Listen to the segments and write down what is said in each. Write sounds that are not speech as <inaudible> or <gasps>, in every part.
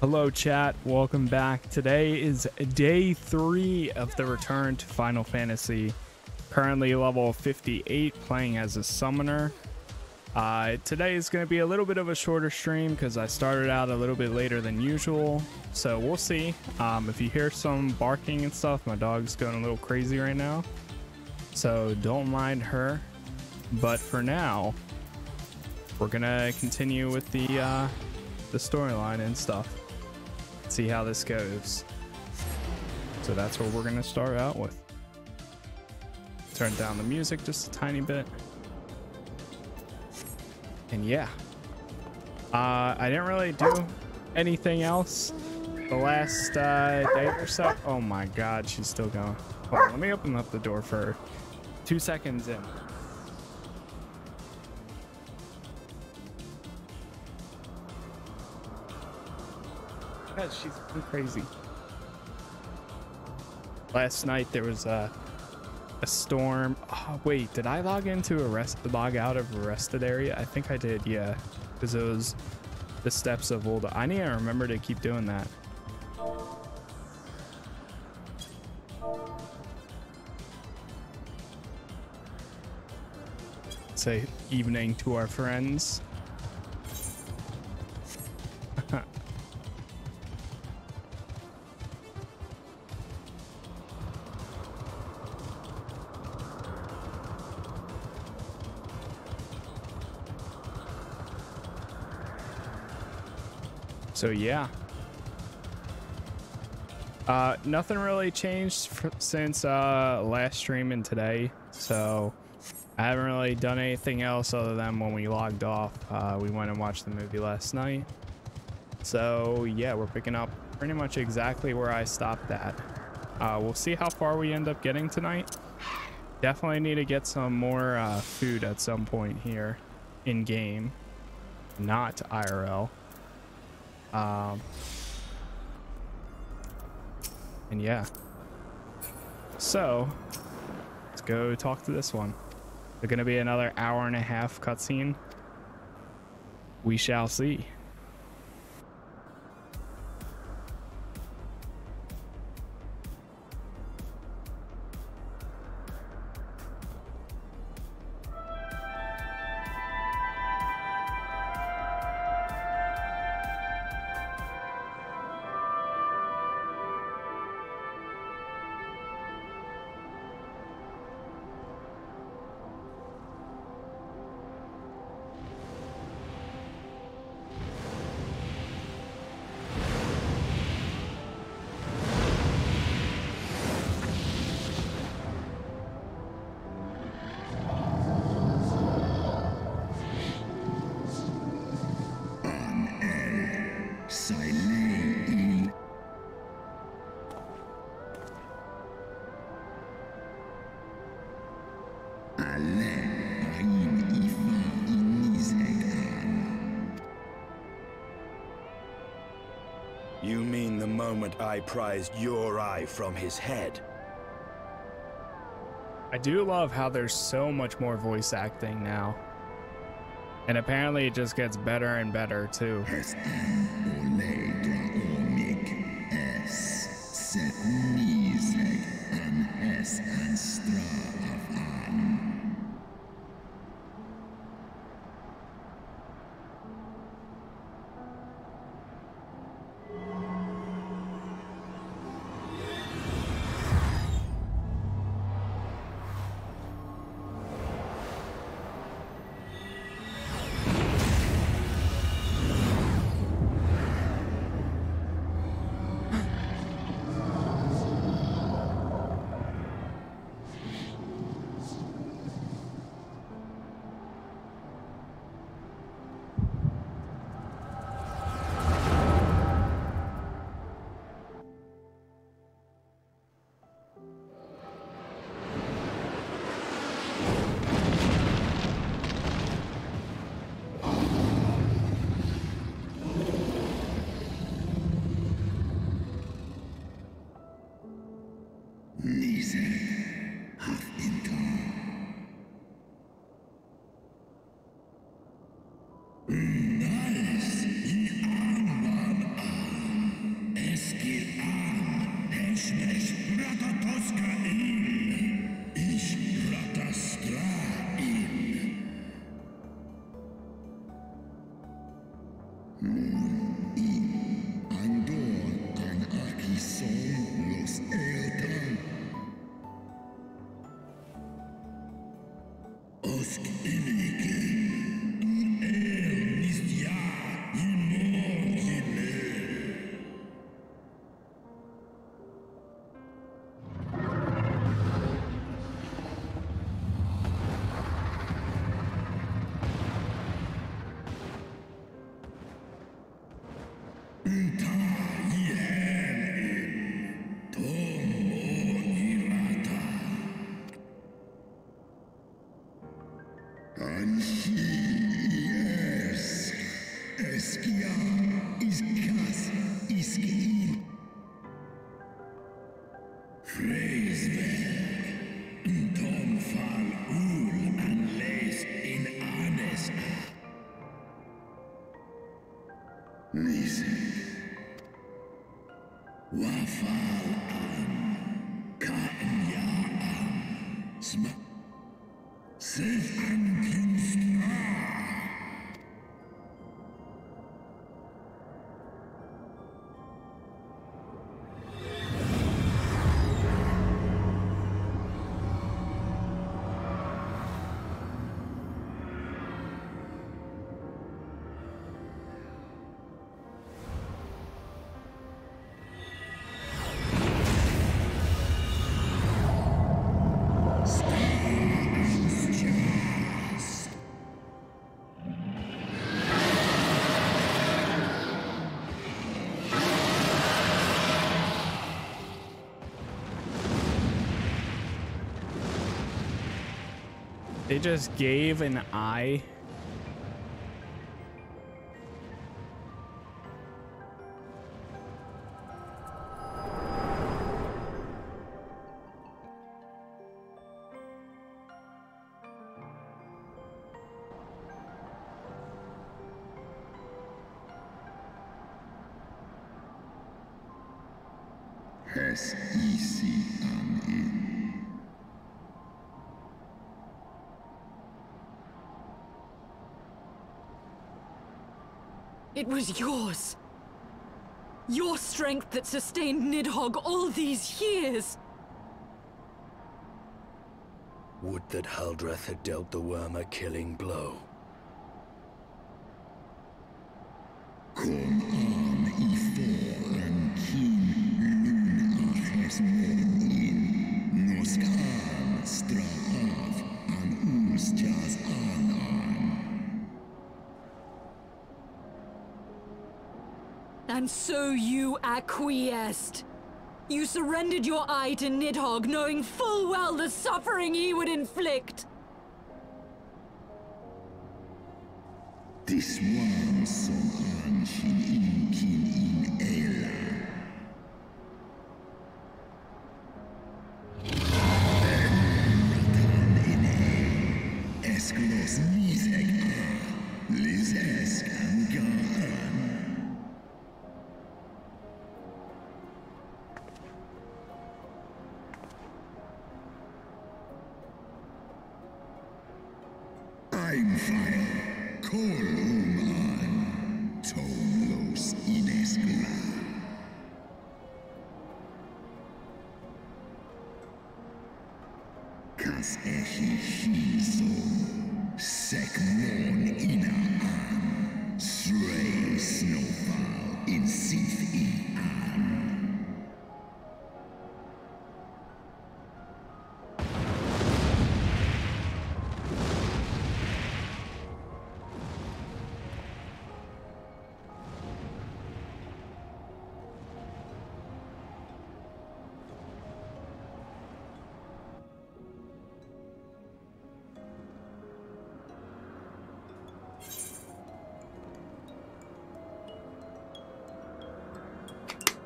Hello, chat. Welcome back. Today is day three of the return to Final Fantasy. Currently level 58, playing as a summoner. Uh, today is going to be a little bit of a shorter stream because I started out a little bit later than usual. So we'll see. Um, if you hear some barking and stuff, my dog's going a little crazy right now. So don't mind her. But for now, we're going to continue with the, uh, the storyline and stuff. See how this goes. So that's what we're going to start out with. Turn down the music just a tiny bit. And yeah. Uh i didn't really do anything else the last uh day or so. Oh my god she's still going. On, let me open up the door for two seconds in God, she's crazy last night there was a a storm. Oh, wait, did I log into a rest log out of a rested area? I think I did, yeah. Because it was the steps of old. I need to remember to keep doing that. Say evening to our friends. So yeah. Uh, nothing really changed since uh, last stream and today. So I haven't really done anything else other than when we logged off. Uh, we went and watched the movie last night. So yeah, we're picking up pretty much exactly where I stopped at. Uh, we'll see how far we end up getting tonight. Definitely need to get some more uh, food at some point here in game, not IRL. Um, and yeah. So, let's go talk to this one. There's going to be another hour and a half cutscene. We shall see. prized your eye from his head. I do love how there's so much more voice acting now. And apparently it just gets better and better too. Just gave an eye. It was yours. Your strength that sustained Nidhogg all these years. Would that Haldreth had dealt the worm a killing blow. And so you acquiesced. You surrendered your eye to Nidhogg, knowing full well the suffering he would inflict. This one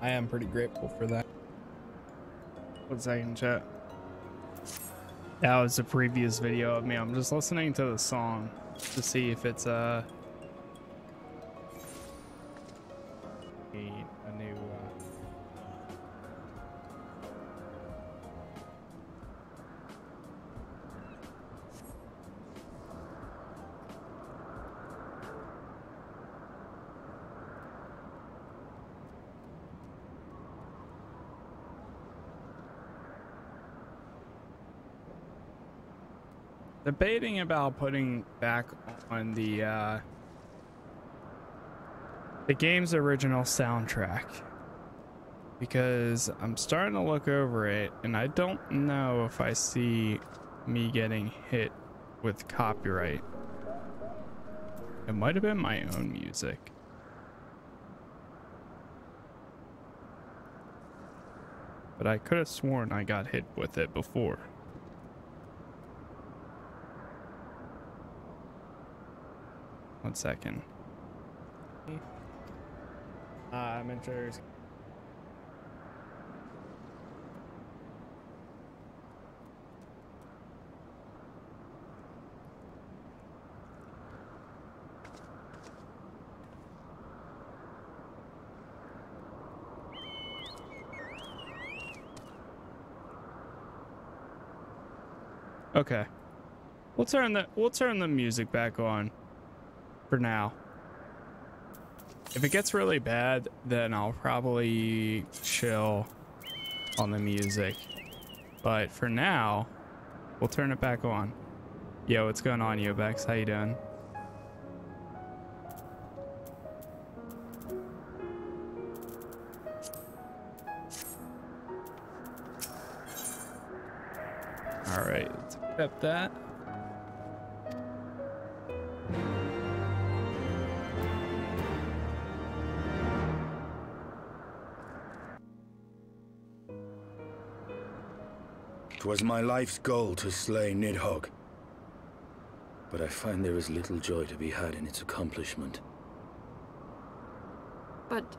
I am pretty grateful for that. One second, chat. That was a previous video of me. I'm just listening to the song to see if it's uh debating about putting back on the uh, the game's original soundtrack because I'm starting to look over it and I don't know if I see me getting hit with copyright. It might have been my own music. But I could have sworn I got hit with it before. One second. Uh, I'm entering. Okay. We'll turn the we'll turn the music back on for now. If it gets really bad, then I'll probably chill on the music. But for now, we'll turn it back on. Yo, what's going on, Yobex? How you doing? All right, let's accept that. Twas my life's goal to slay Nidhogg. But I find there is little joy to be had in its accomplishment. But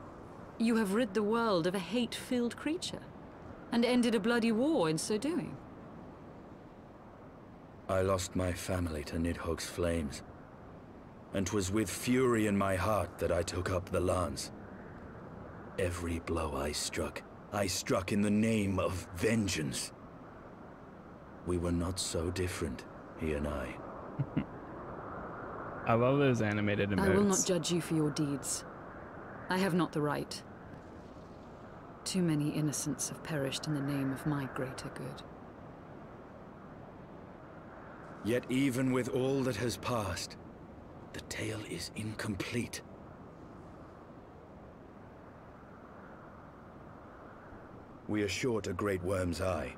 you have rid the world of a hate-filled creature, and ended a bloody war in so doing. I lost my family to Nidhogg's flames. And 'twas with fury in my heart that I took up the lance. Every blow I struck, I struck in the name of vengeance. We were not so different, he and I. <laughs> I love those animated emotes. I will not judge you for your deeds. I have not the right. Too many innocents have perished in the name of my greater good. Yet even with all that has passed, the tale is incomplete. We are short a great worm's eye.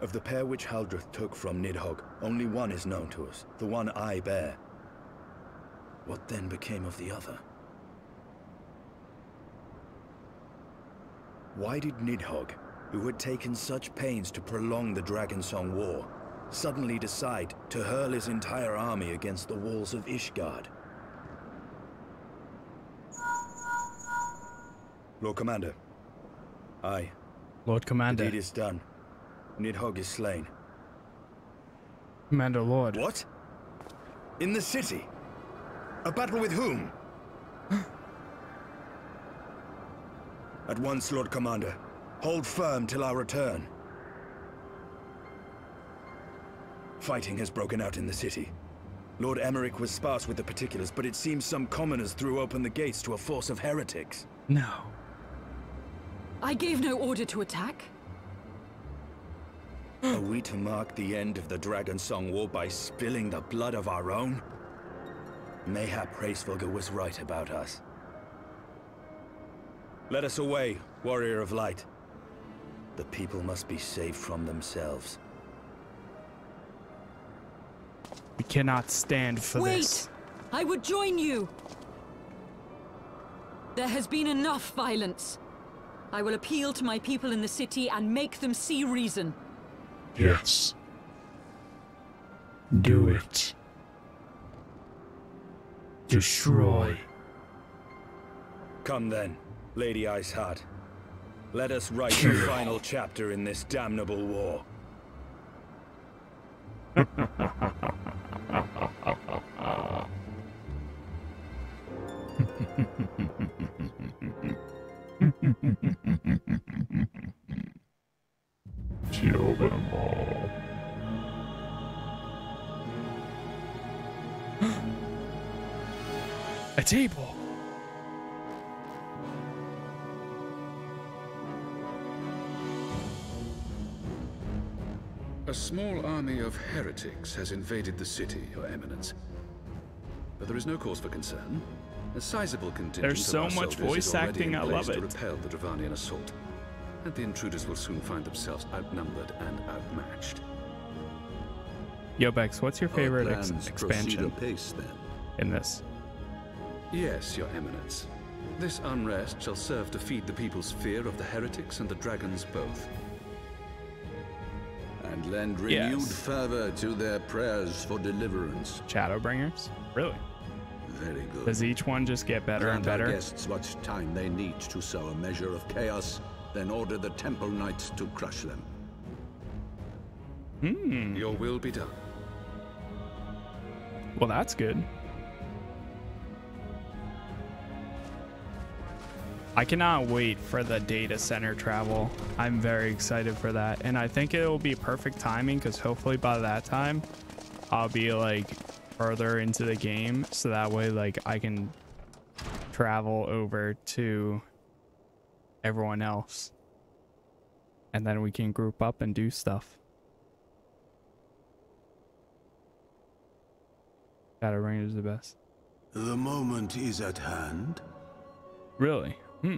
Of the pair which Haldreth took from Nidhogg, only one is known to us, the one I bear. What then became of the other? Why did Nidhogg, who had taken such pains to prolong the Dragonsong War, suddenly decide to hurl his entire army against the walls of Ishgard? Lord Commander. Aye, Lord Commander. the deed is done. Nidhogg is slain. Commander Lord. What? In the city? A battle with whom? <sighs> At once, Lord Commander. Hold firm till our return. Fighting has broken out in the city. Lord Emmerich was sparse with the particulars, but it seems some commoners threw open the gates to a force of heretics. No. I gave no order to attack. <gasps> Are we to mark the end of the Dragonsong War by spilling the blood of our own? Mayhap Hraesvelgr was right about us. Let us away, Warrior of Light. The people must be saved from themselves. We cannot stand for Wait! this. Wait! I would join you! There has been enough violence. I will appeal to my people in the city and make them see reason. Yes. Do it. Destroy. Come then, Lady Iceheart. Let us write the final chapter in this damnable war. <laughs> Kill them all. <gasps> A table. A small army of heretics has invaded the city, Your Eminence. But there is no cause for concern. A sizable contingent There's of so our much voice is already acting, in I place love to repel the Dravanian assault. And the intruders will soon find themselves outnumbered and outmatched. Yobex, what's your favorite ex- expansion apace then. in this? Yes, Your Eminence. This unrest shall serve to feed the people's fear of the heretics and the dragons both. And lend renewed Yes. fervor to their prayers for deliverance. Shadowbringers? Really? Very good. Does each one just get better and Grant our better? guests what time they need to sow a measure of chaos, then order the Temple Knights to crush them. Hmm. Your will be done. Well, that's good. I cannot wait for the data center travel. I'm very excited for that. And I think it will be perfect timing because hopefully by that time, I'll be like further into the game. So that way, like, I can travel over to everyone else. And then we can group up and do stuff. Shadowbringers is the best. The moment is at hand. Really? Hmm.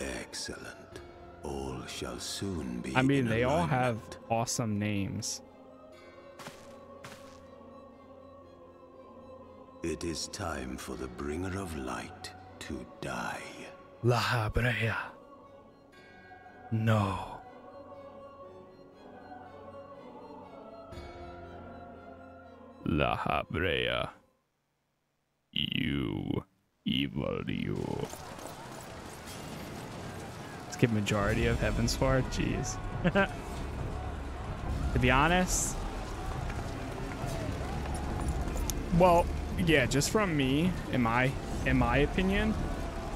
Excellent. All shall soon be. I mean, they all have awesome names. It is time for the bringer of light to die. Lahabrea. No. Lahabrea. You. Evil you. Let's get majority of Heavensward. Jeez. <laughs> to be honest. Well, yeah, just from me, in my in my opinion,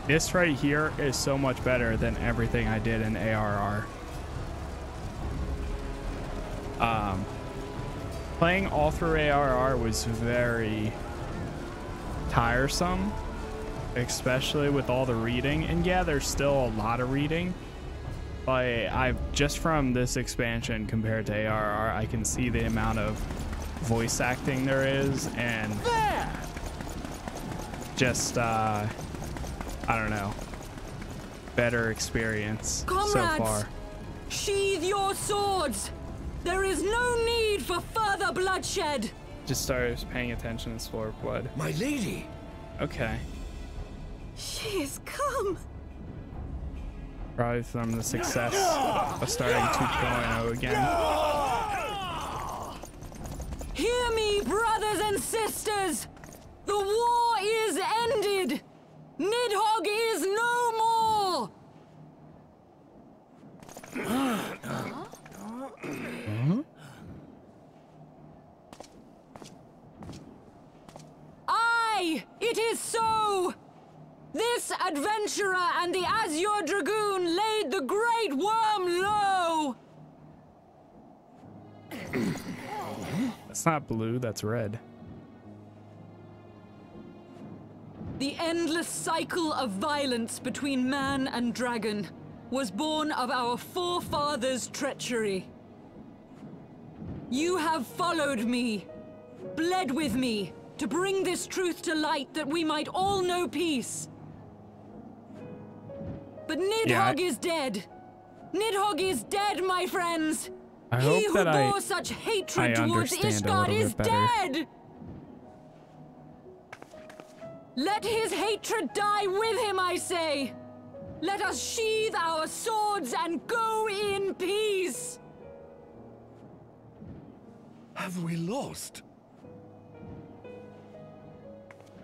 this right here is so much better than everything I did in ARR. Um, playing all through ARR was very tiresome, especially with all the reading. And yeah, there's still a lot of reading. But I've just from this expansion compared to ARR, I can see the amount of voice acting there is and just uh I don't know better experience so Comrades! far. Sheathe your swords! There is no need for further bloodshed! Just started paying attention to Spore of Blood. My lady! Okay. She is come! Probably from the success of starting 2.0 again. Hear me, brothers and sisters! The war is ended! Nidhogg is no more! Aye, it is so! This adventurer and the Azure Dragoon laid the Great Worm low! That's not blue, that's red. The endless cycle of violence between man and dragon was born of our forefathers' treachery. You have followed me, bled with me, to bring this truth to light that we might all know peace. But Nidhogg Yeah, I- is dead. Nidhogg is dead, my friends. I he hope who that I- bore such hatred I towards Ishgard is better. dead. Let his hatred die with him, I say. Let us sheathe our swords and go in peace. Have we lost?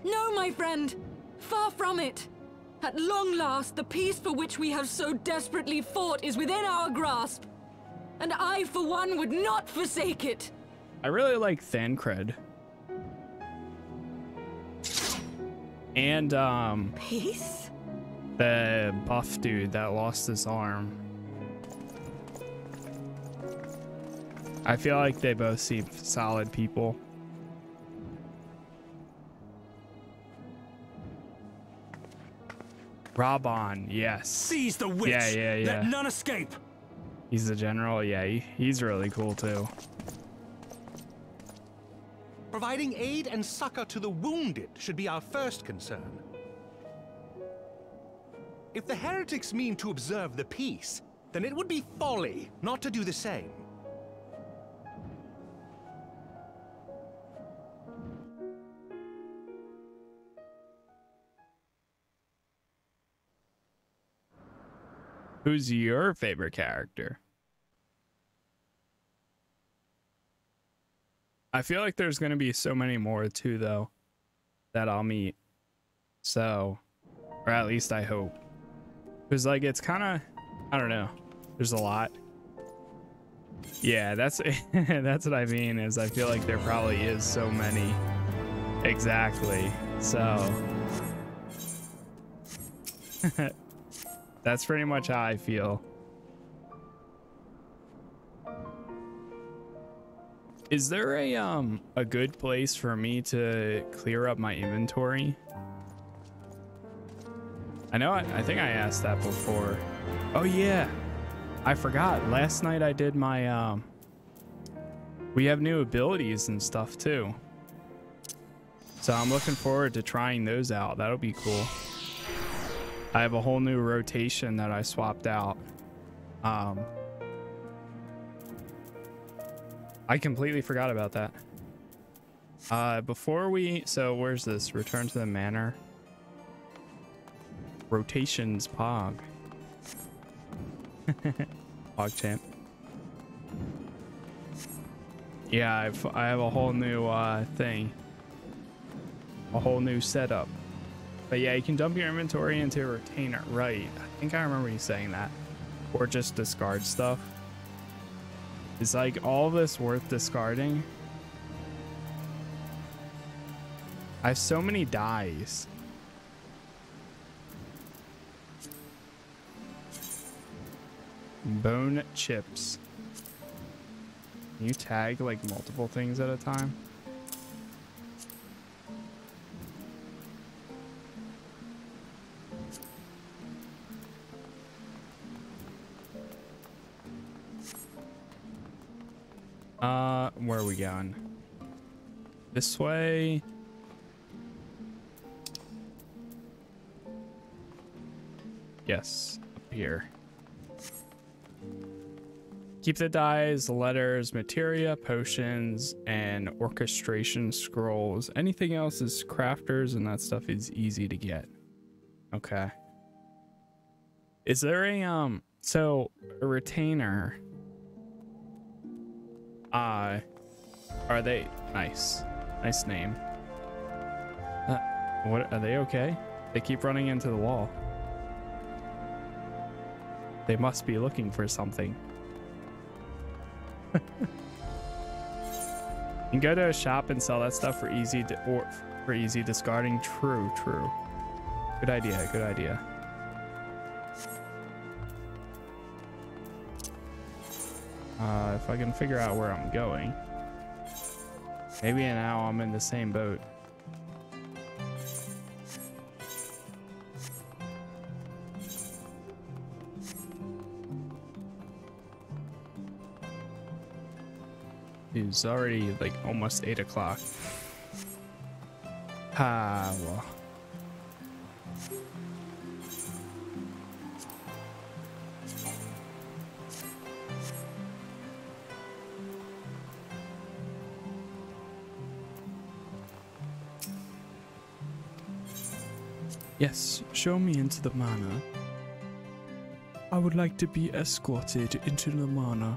No, my friend. Far from it. At long last, the peace for which we have so desperately fought is within our grasp. And I, for one, would not forsake it. I really like Thancred. And um Peace? the buff dude that lost his arm. I feel like they both seem solid people. Raubahn, yes. Seize the witch! Yeah, yeah, yeah. Let none escape! He's the general. Yeah, he, he's really cool too. Providing aid and succor to the wounded should be our first concern. If the heretics mean to observe the peace, then it would be folly not to do the same. Who's your favorite character? I feel like there's going to be so many more too, though, that I'll meet. So, or at least I hope. Because, like, it's kind of, I don't know. There's a lot. Yeah, that's <laughs> that's what I mean. Is I feel like there probably is so many. Exactly. So. <laughs> That's pretty much how I feel. Is there a um a good place for me to clear up my inventory? I know I, I think I asked that before. Oh yeah. I forgot. Last night I did my um we have new abilities and stuff too. So I'm looking forward to trying those out. That'll be cool. I have a whole new rotation that I swapped out. Um, I completely forgot about that. Uh, before we, so where's this? Return to the manor. Rotations Pog. <laughs> Pog champ. Yeah, I've, I have a whole new uh, thing. A whole new setup. But yeah, you can dump your inventory into a retainer. Right. I think I remember you saying that. Or just discard stuff. Is like all this worth discarding? I have so many dyes. Bone chips. Can you tag like multiple things at a time? Uh, where are we going? This way. Yes, up here. Keep the dyes, letters, materia, potions, and orchestration scrolls. Anything else is crafters, and that stuff is easy to get. Okay. Is there a, um, so a retainer uh, are they nice? Nice name. Uh, what are they okay? They keep running into the wall. They must be looking for something. <laughs> you can go to a shop and sell that stuff for easy or for easy discarding. True, true. Good idea. Good idea. Uh, if I can figure out where I'm going. Maybe now I'm in the same boat. It's already like almost 8 o'clock. Ah, well. Yes, show me into the manor. I would like to be escorted into the manor.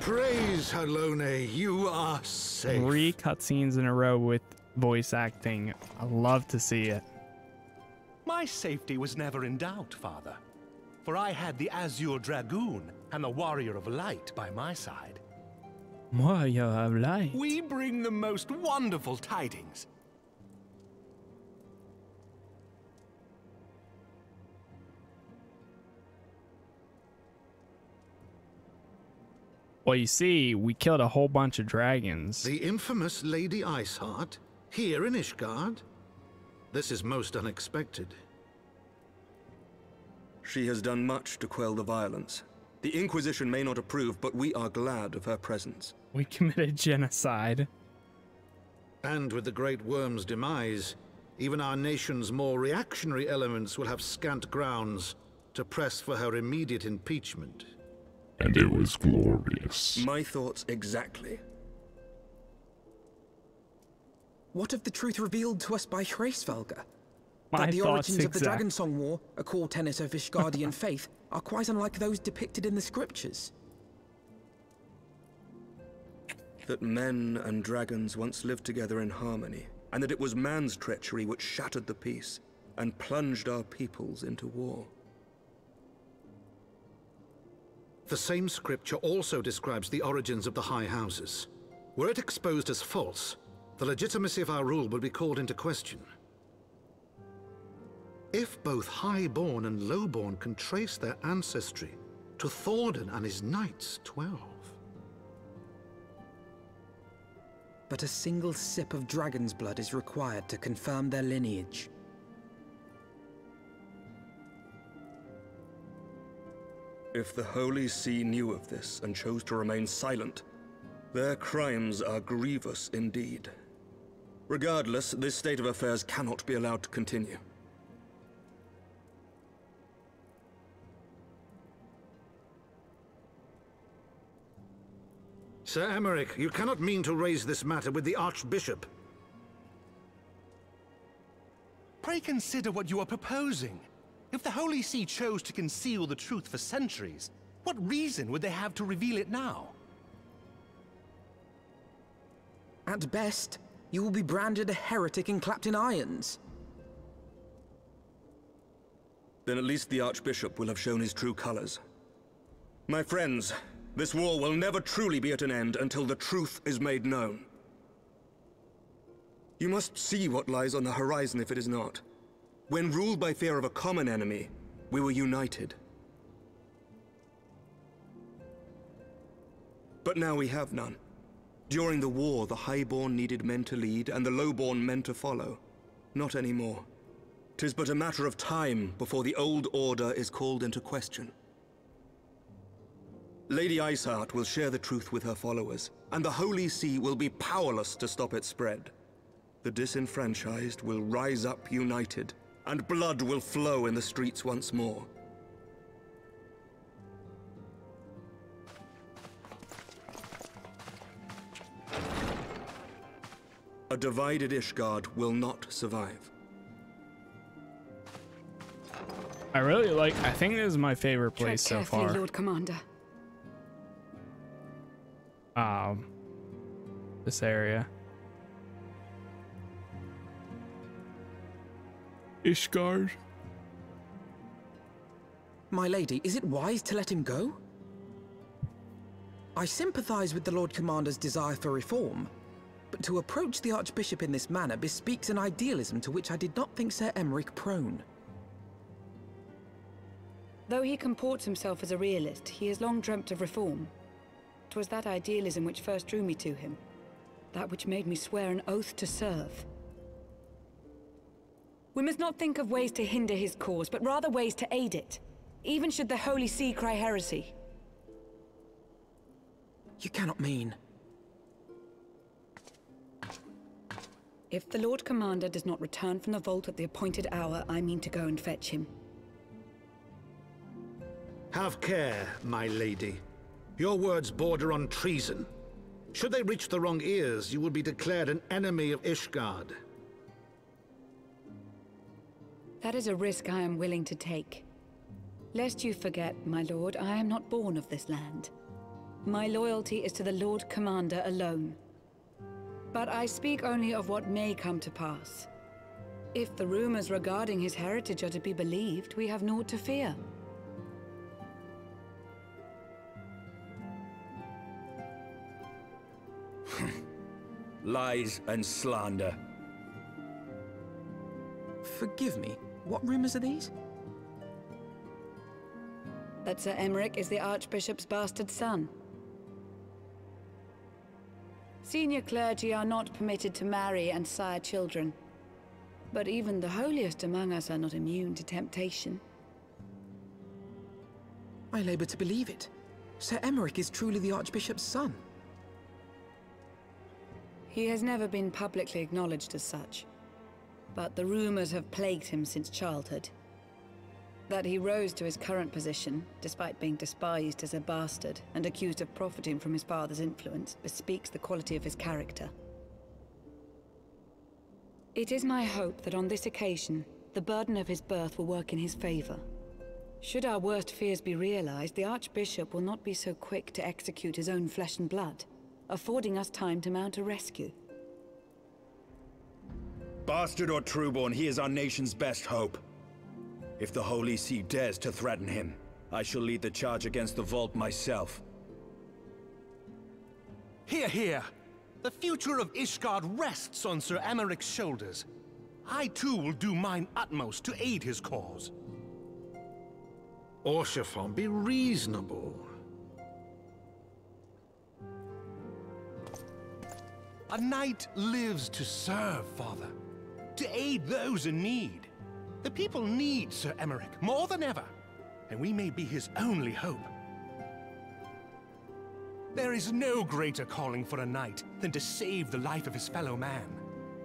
Praise Halone, you are safe. Three cutscenes in a row with voice acting. I love to see it. My safety was never in doubt, Father, for I had the Azure Dragoon and the Warrior of Light by my side. Warrior of Light? We bring the most wonderful tidings. Well, you see, we killed a whole bunch of dragons. The infamous Lady Iceheart, here in Ishgard? This is most unexpected. She has done much to quell the violence. The Inquisition may not approve, but we are glad of her presence. We committed genocide. And with the Great Worm's demise, even our nation's more reactionary elements will have scant grounds to press for her immediate impeachment. And it was glorious. My thoughts exactly. What of the truth revealed to us by Hraesvelgr? My that the thoughts origins of the Dragon Song War, a core tenet of Ishgardian <laughs> faith, are quite unlike those depicted in the scriptures. That men and dragons once lived together in harmony, and that it was man's treachery which shattered the peace and plunged our peoples into war. The same scripture also describes the origins of the High Houses. Were it exposed as false, the legitimacy of our rule would be called into question. If both high-born and low-born can trace their ancestry to Thordan and his knights, twelve. But a single sip of dragon's blood is required to confirm their lineage. If the Holy See knew of this and chose to remain silent, their crimes are grievous indeed. Regardless, this state of affairs cannot be allowed to continue. Sir Emmerich, you cannot mean to raise this matter with the Archbishop. Pray consider what you are proposing. If the Holy See chose to conceal the truth for centuries, what reason would they have to reveal it now? At best, you will be branded a heretic and clapped in irons. Then at least the Archbishop will have shown his true colors. My friends, this war will never truly be at an end until the truth is made known. You must see what lies on the horizon if it is not. When ruled by fear of a common enemy, we were united. But now we have none. During the war, the Highborn needed men to lead, and the Lowborn men to follow. Not anymore. Tis but a matter of time before the old order is called into question. Lady Iceheart will share the truth with her followers, and the Holy See will be powerless to stop its spread. The disenfranchised will rise up united, and blood will flow in the streets once more. A divided Ishgard will not survive. I really like. I think this is my favorite Tread place so carefully, far. Lord Commander. Um, this area. Ishgard. My lady, is it wise to let him go? I sympathize with the Lord Commander's desire for reform, but to approach the Archbishop in this manner bespeaks an idealism to which I did not think Sir Emmerich prone. Though he comports himself as a realist, he has long dreamt of reform. 'Twas that idealism which first drew me to him. That which made me swear an oath to serve. We must not think of ways to hinder his cause, but rather ways to aid it. Even should the Holy See cry heresy. You cannot mean. If the Lord Commander does not return from the vault at the appointed hour, I mean to go and fetch him. Have care, my lady. Your words border on treason. Should they reach the wrong ears, you will be declared an enemy of Ishgard. That is a risk I am willing to take. Lest you forget, my lord, I am not born of this land. My loyalty is to the Lord Commander alone. But I speak only of what may come to pass. If the rumors regarding his heritage are to be believed, we have naught to fear. Lies and slander. Forgive me, what rumors are these? That Sir Aymeric is the Archbishop's bastard son. Senior clergy are not permitted to marry and sire children. But even the holiest among us are not immune to temptation. I labor to believe it. Sir Aymeric is truly the Archbishop's son. He has never been publicly acknowledged as such. But the rumors have plagued him since childhood. That he rose to his current position, despite being despised as a bastard and accused of profiting from his father's influence, bespeaks the quality of his character. It is my hope that on this occasion, the burden of his birth will work in his favor. Should our worst fears be realized, the Archbishop will not be so quick to execute his own flesh and blood, affording us time to mount a rescue. Bastard or trueborn, he is our nation's best hope. If the Holy See dares to threaten him, I shall lead the charge against the Vault myself. Hear, hear! The future of Ishgard rests on Sir Aymeric's shoulders. I too will do mine utmost to aid his cause. Haurchefant, be reasonable. A knight lives to serve, Father. To aid those in need. The people need Sir Aymeric more than ever, and we may be his only hope. There is no greater calling for a knight than to save the life of his fellow man.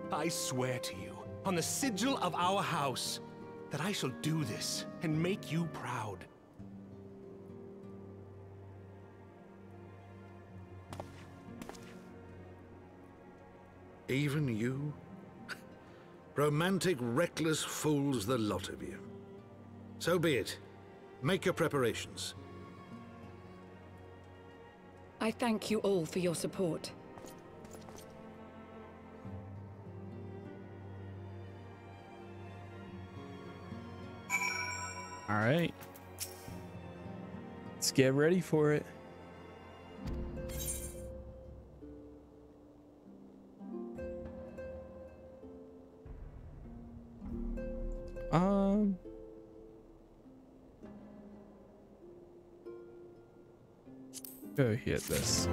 I swear to you, on the sigil of our house, that I shall do this and make you proud. Even you? Romantic, reckless fools, the lot of you. So be it. Make your preparations. I thank you all for your support. All right. Let's get ready for it. Um. Go hit this.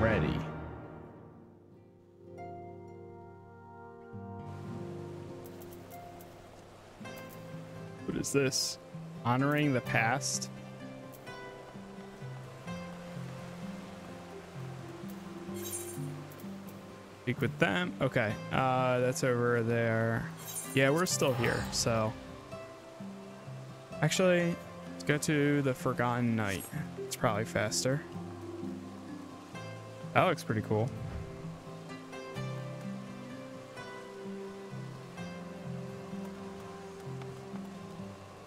Ready. What is this? Honoring the past? Speak with them. Okay. Uh, that's over there. Yeah, we're still here, so. Actually, let's go to the Forgotten Knight. It's probably faster. That looks pretty cool.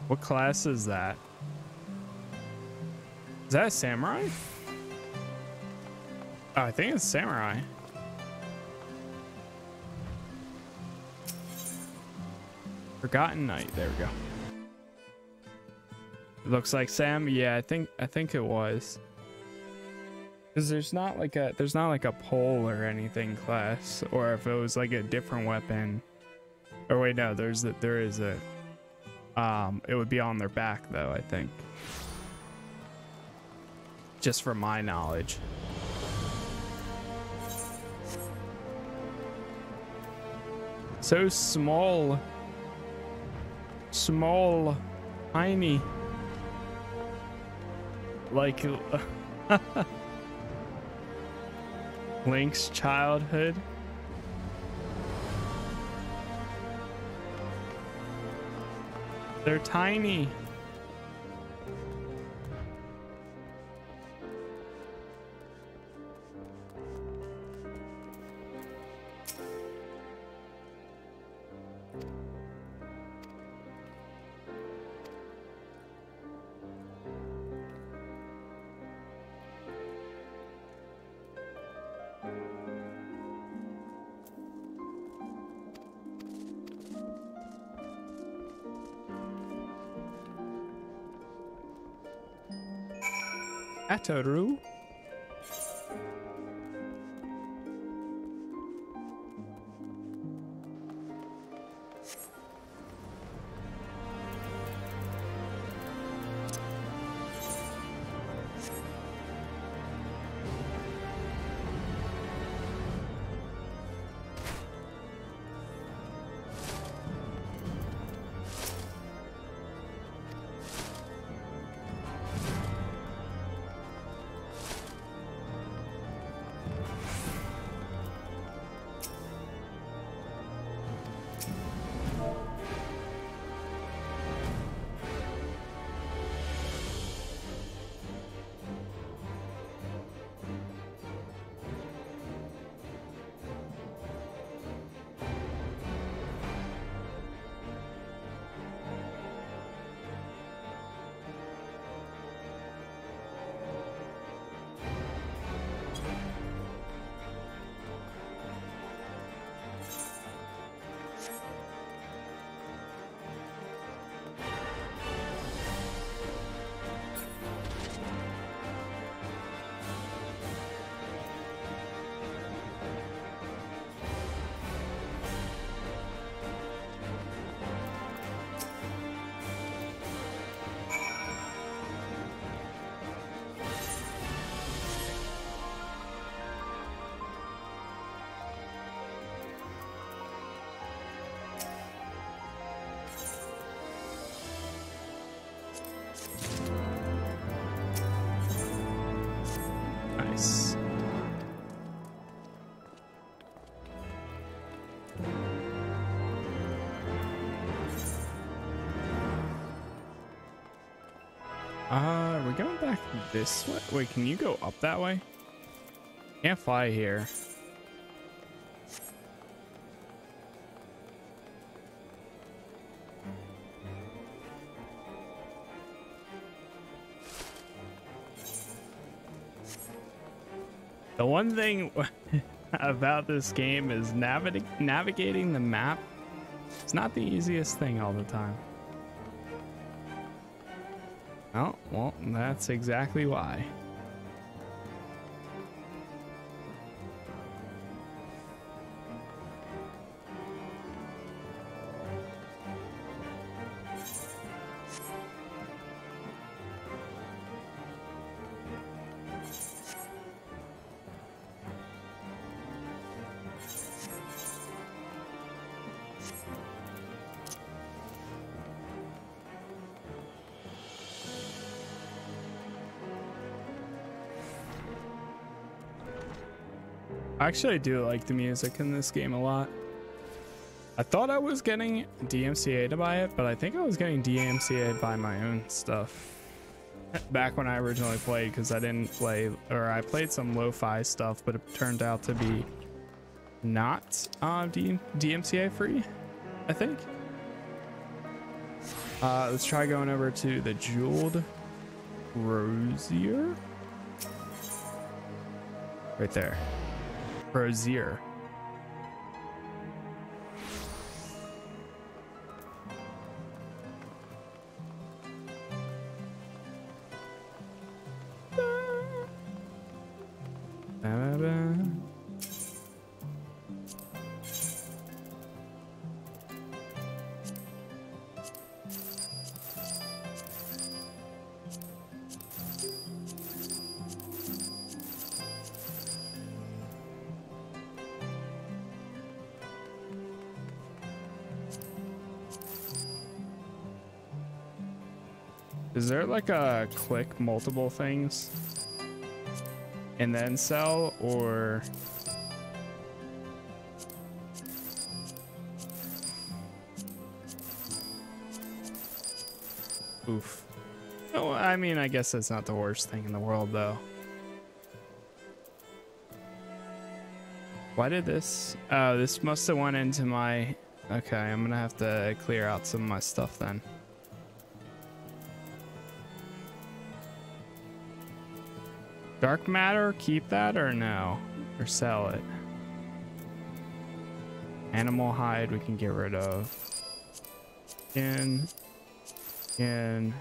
What class is that? Is that a samurai? Oh, I think it's samurai. Forgotten Knight. There we go. It looks like Sam. Yeah, I think I think it was. Cause there's not like a there's not like a pole or anything class, or if it was like a different weapon. Or wait, no, there's a, there is a. Um, it would be on their back though, I think. Just from my knowledge. So small. Small. Tiny. Like. <laughs> Link's childhood. They're tiny. Ataru. This way. Wait, can you go up that way? Can't fly here. The one thing <laughs> about this game is navi navigating the map. It's not the easiest thing all the time. That's exactly why. Actually, I do like the music in this game a lot. I thought I was getting DMCA to buy it, but I think I was getting DMCA by my own stuff. Back when I originally played, because I didn't play, or I played some lo-fi stuff, but it turned out to be not uh, DMCA free, I think. Uh, let's try going over to the Jeweled Crozier. Right there. Crozier. Like a click multiple things and then sell or oof. Oh i mean i guess that's not the worst thing in the world though. Why did this oh this must have went into my okay i'm gonna have to clear out some of my stuff then Dark matter, keep that or no? Or sell it? Animal hide we can get rid of. Skin. Skin.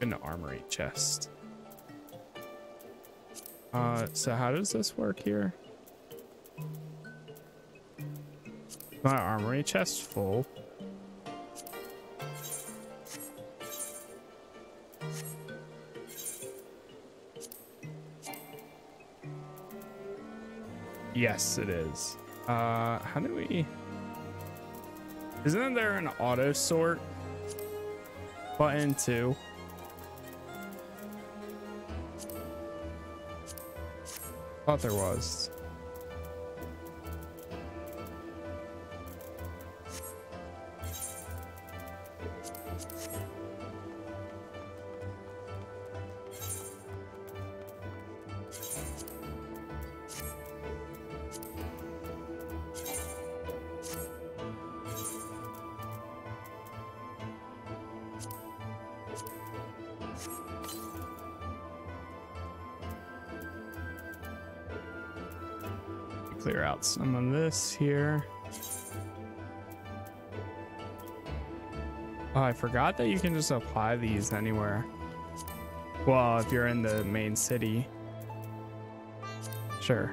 An armory chest. Uh, so how does this work here? My armory chest full. Yes, it is. Uh, how do we... Isn't there an auto sort button too? Thought there was. Forgot that you can just apply these anywhere. Well, if you're in the main city. Sure.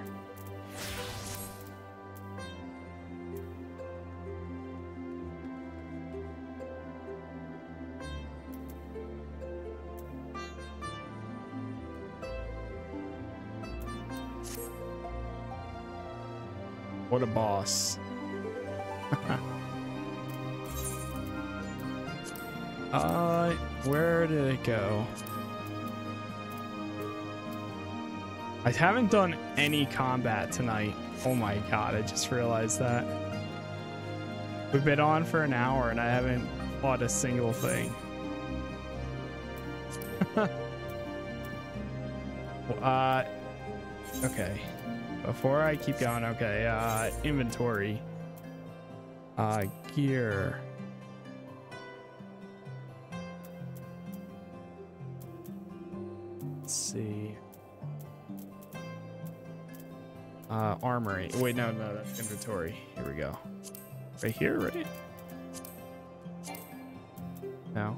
Go? I haven't done any combat tonight. Oh my god, I just realized that. We've been on for an hour and I haven't fought a single thing. <laughs> uh, okay. Before I keep going, okay, uh, inventory. Uh, gear. Inventory. Here we go. Right here, right? No.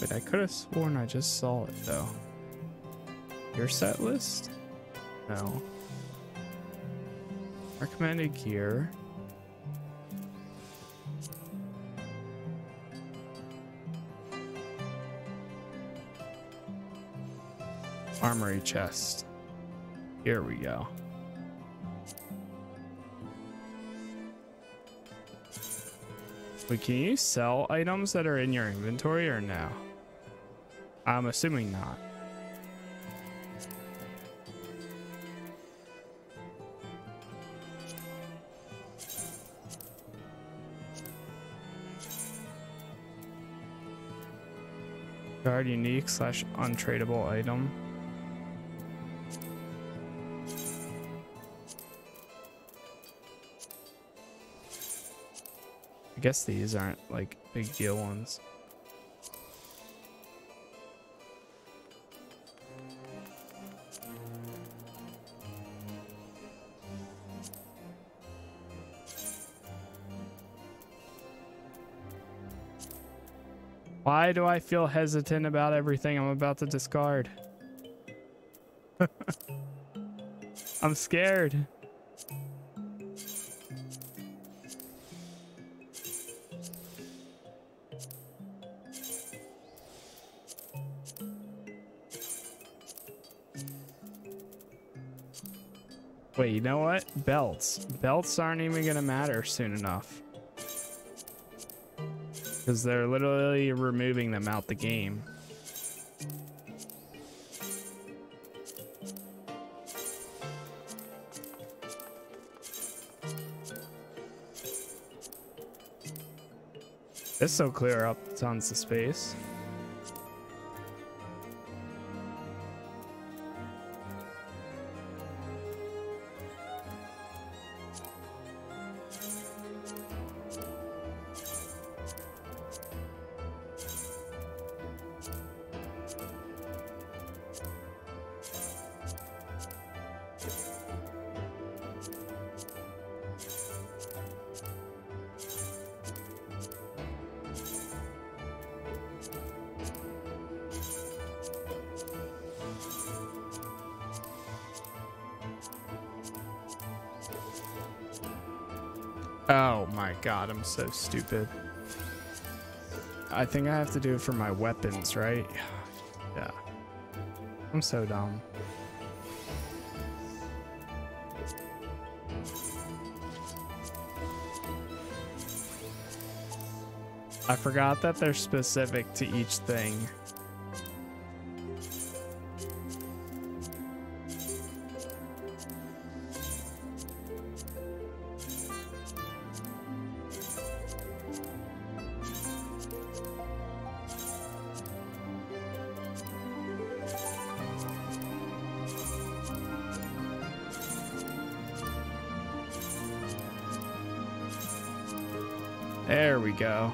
But I could have sworn I just saw it, though. Your set list? No. Recommended gear. Armory chest. Here we go. Wait, can you sell items that are in your inventory or no? I'm assuming not. Guard unique slash untradeable item. I guess these aren't like big deal ones. Why do I feel hesitant about everything I'm about to discard? <laughs> I'm scared. Wait, you know what? Belts. Belts aren't even gonna matter soon enough. Because they're literally removing them out the game. This will clear up tons of space. I'm so stupid. I think I have to do it for my weapons, right? <sighs> Yeah. I'm so dumb. I forgot that they're specific to each thing. Go.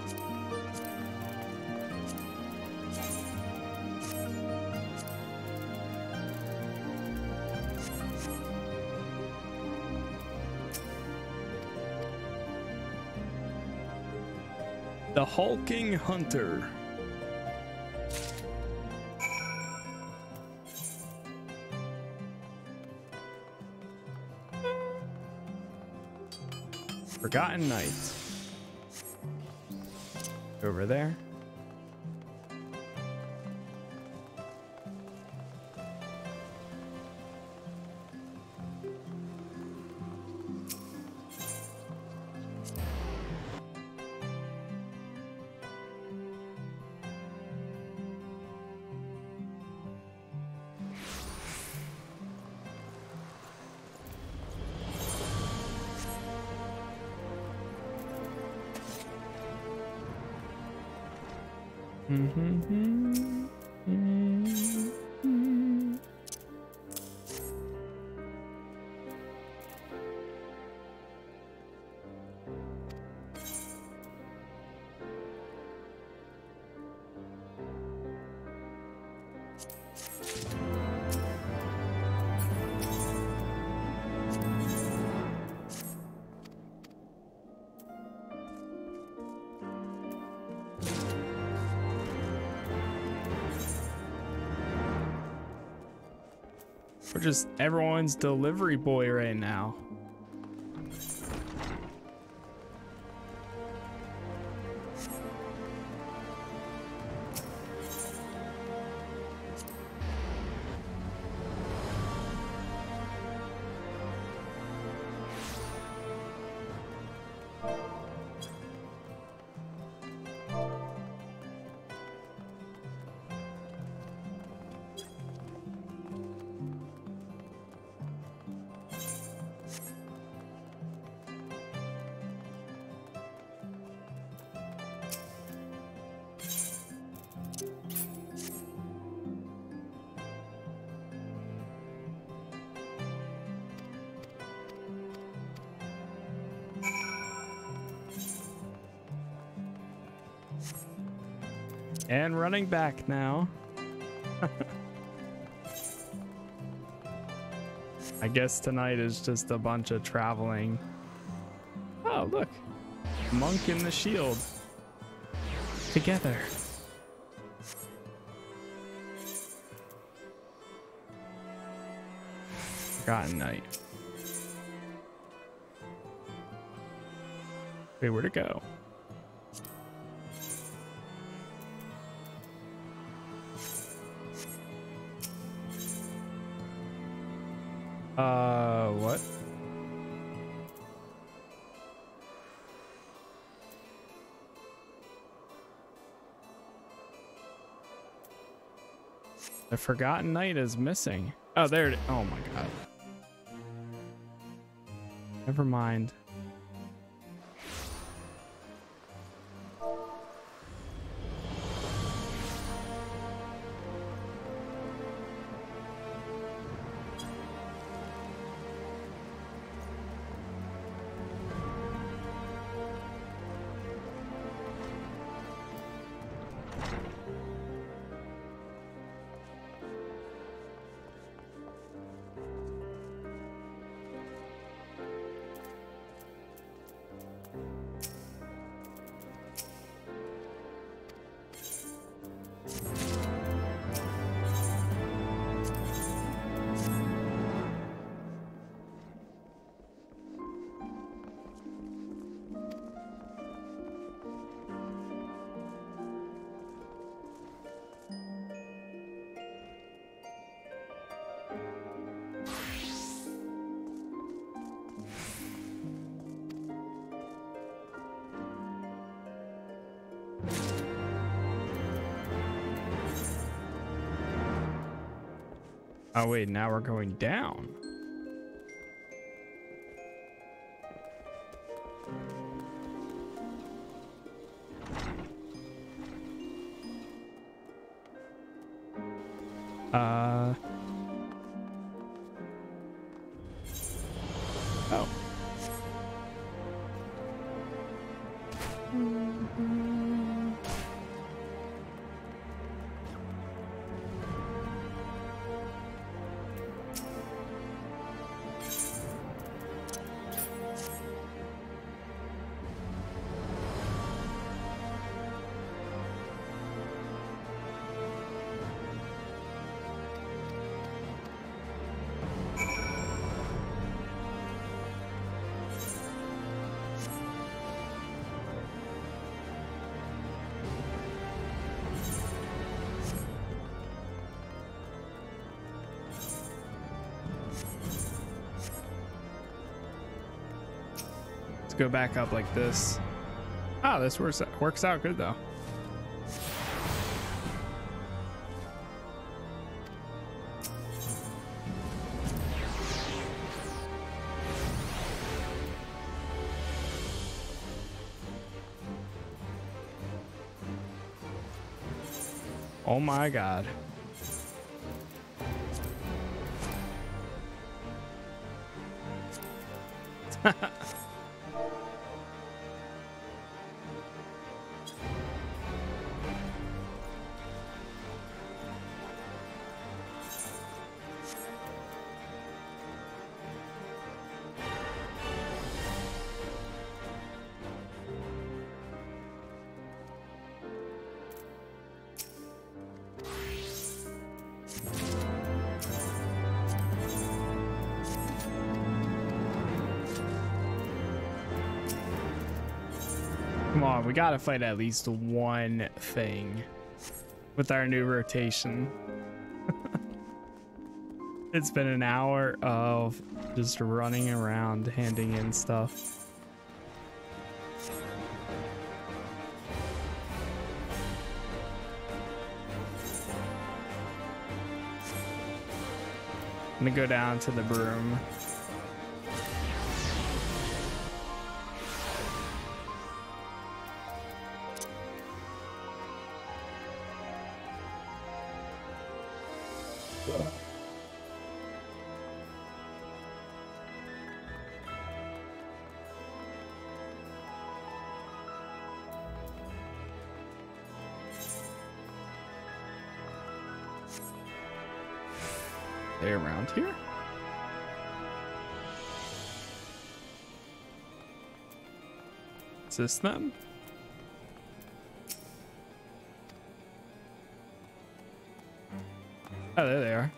The Hulking Hunter. Forgotten Knights. There. Just everyone's delivery boy right now. And running back now. <laughs> I guess tonight is just a bunch of traveling. Oh, look. Monk and the shield. Together. Forgotten Knight. Wait, where'd it go? Forgotten Knight is missing. Oh, there it Oh my god. Never mind. Oh wait, now we're going down. Go back up like this. Ah, this works works out good though. Oh my god. <laughs> we gotta fight at least one thing with our new rotation. <laughs> it's been an hour of just running around handing in stuff. I'm gonna go down to the Brume. Is them? Oh, there they are.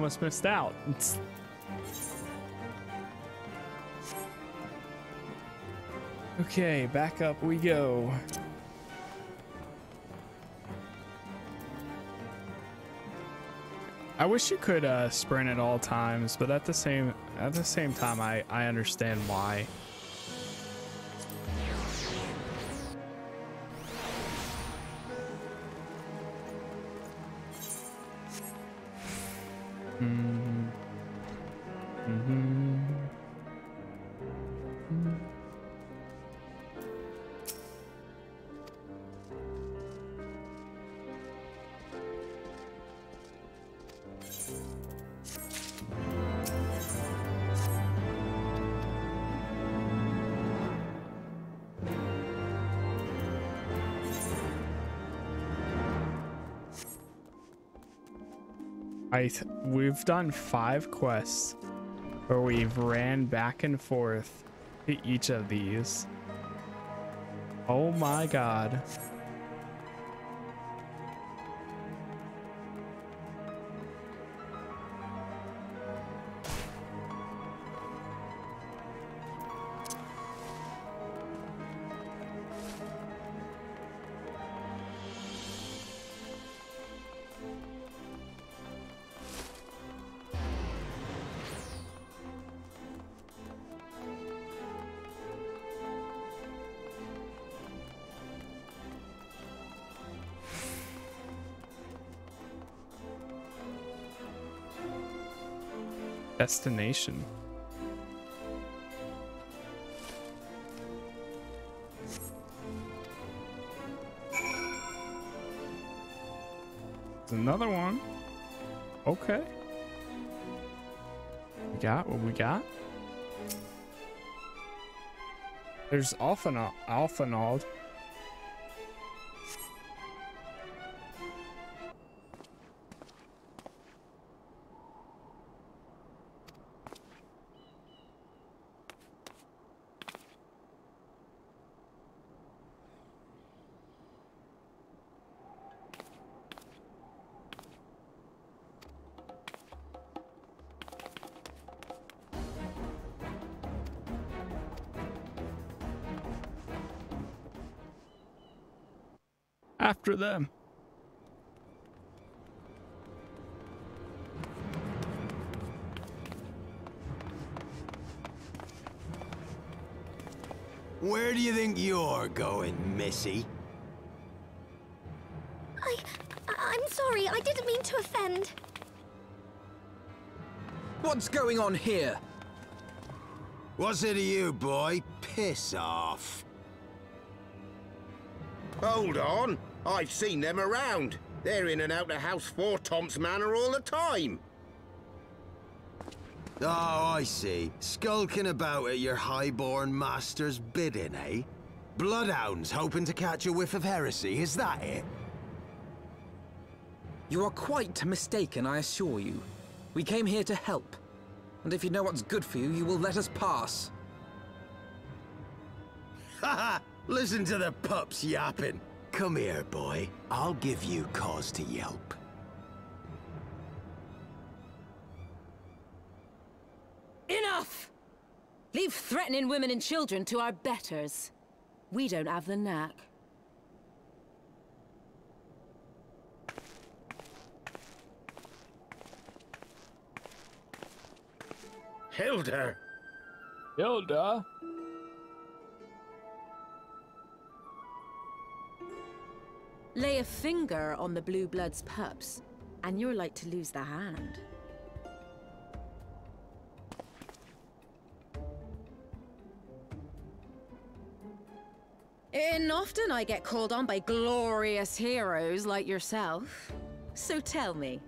Almost missed out. okay, back up we go. I wish you could uh, sprint at all times, but at the same at the same time, I I understand why. We've done five quests where we've ran back and forth to each of these. Oh my god. Destination. There's another one. Okay. We got what we got. There's Alphinaud. Alphinaud. After them. Where do you think you're going, Missy? I... I'm sorry, I didn't mean to offend. What's going on here? What's it to you, boy? Piss off. Hold on. I've seen them around. They're in and out of House Fortemps Manor all the time. Oh, I see. Skulking about at your highborn master's bidding, eh? Bloodhounds hoping to catch a whiff of heresy, is that it? You are quite mistaken, I assure you. We came here to help. And if you know what's good for you, you will let us pass. Haha! Listen to the pups yapping. Come here, boy. I'll give you cause to yelp. Enough! Leave threatening women and children to our betters. We don't have the knack. Hilda! Hilda? Lay a finger on the Blue Bloods pups, and you're like to lose the hand. And often I get called on by glorious heroes like yourself. So tell me,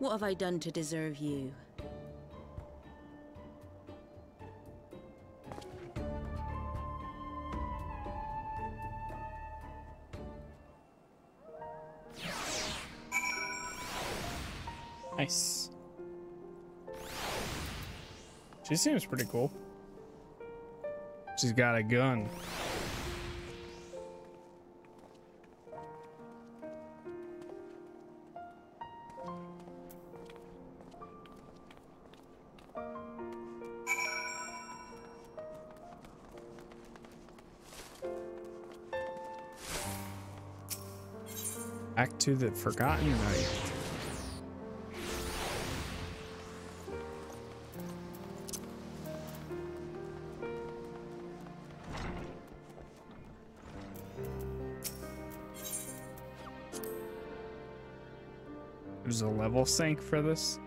what have I done to deserve you? Nice. She seems pretty cool. She's got a gun. Back to the Forgotten Knight. Level sync for this.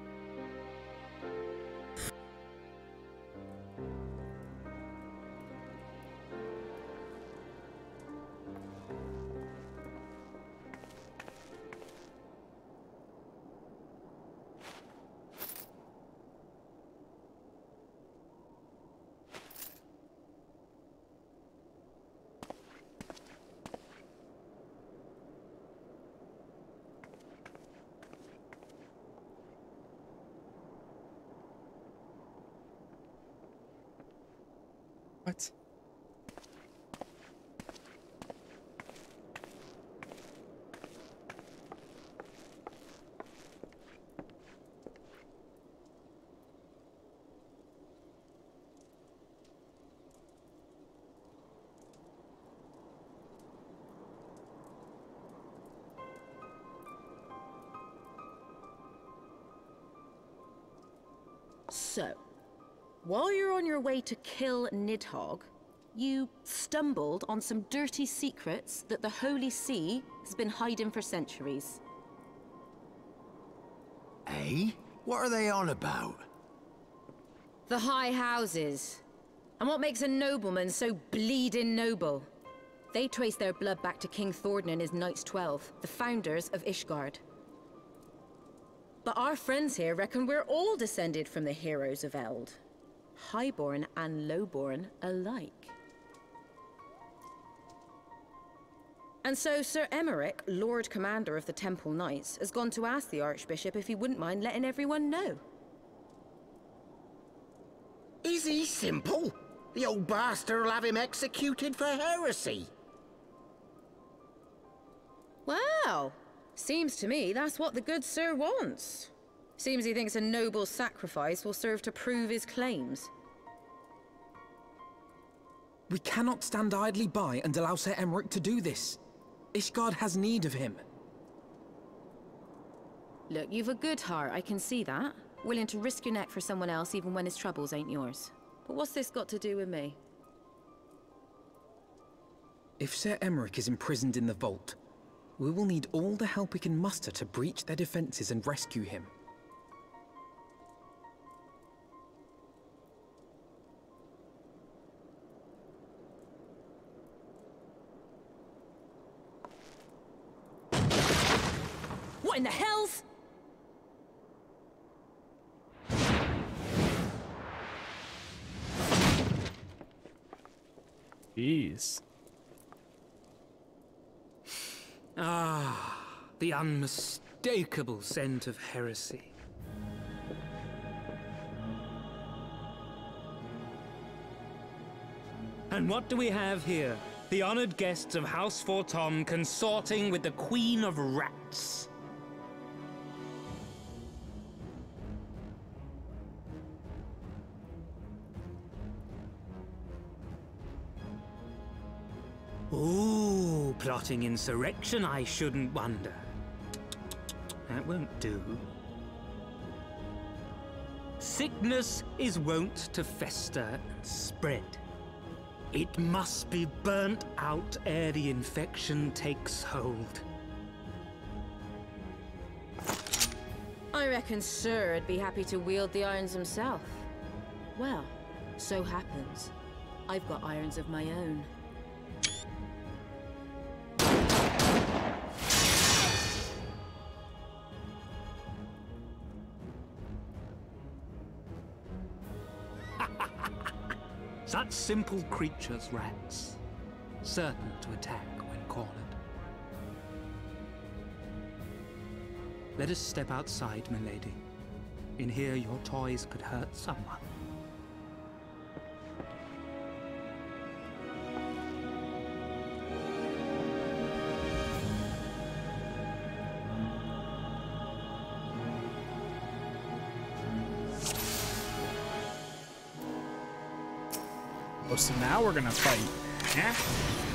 So, while you're on your way to kill Nidhogg, you stumbled on some dirty secrets that the Holy See has been hiding for centuries. Eh? What are they on about? The high houses. And what makes a nobleman so bleeding noble? They trace their blood back to King Thordan and his Knights Twelve, the founders of Ishgard. But our friends here reckon we're all descended from the heroes of Eld. Highborn and lowborn alike. And so Sir Aymeric, Lord Commander of the Temple Knights, has gone to ask the Archbishop if he wouldn't mind letting everyone know. Is he simple? The old bastard will have him executed for heresy. Well, seems to me that's what the good sir wants. Seems he thinks a noble sacrifice will serve to prove his claims. We cannot stand idly by and allow Sir Aymeric to do this. Ishgard has need of him. Look, you've a good heart, I can see that. Willing to risk your neck for someone else even when his troubles ain't yours. But what's this got to do with me? If Sir Aymeric is imprisoned in the vault, we will need all the help we can muster to breach their defenses and rescue him. What in the hells? Jeez. Ah, the unmistakable scent of heresy. And what do we have here? The honored guests of House Fortemps consorting with the Queen of Rats. Ooh, plotting insurrection, I shouldn't wonder. That won't do. Sickness is wont to fester and spread. It must be burnt out ere the infection takes hold. I reckon Sir'd be happy to wield the irons himself. Well, so happens. I've got irons of my own. Simple creatures, rats. Certain to attack when cornered. Let us step outside, milady. In here, your toys could hurt someone. Now we're gonna fight.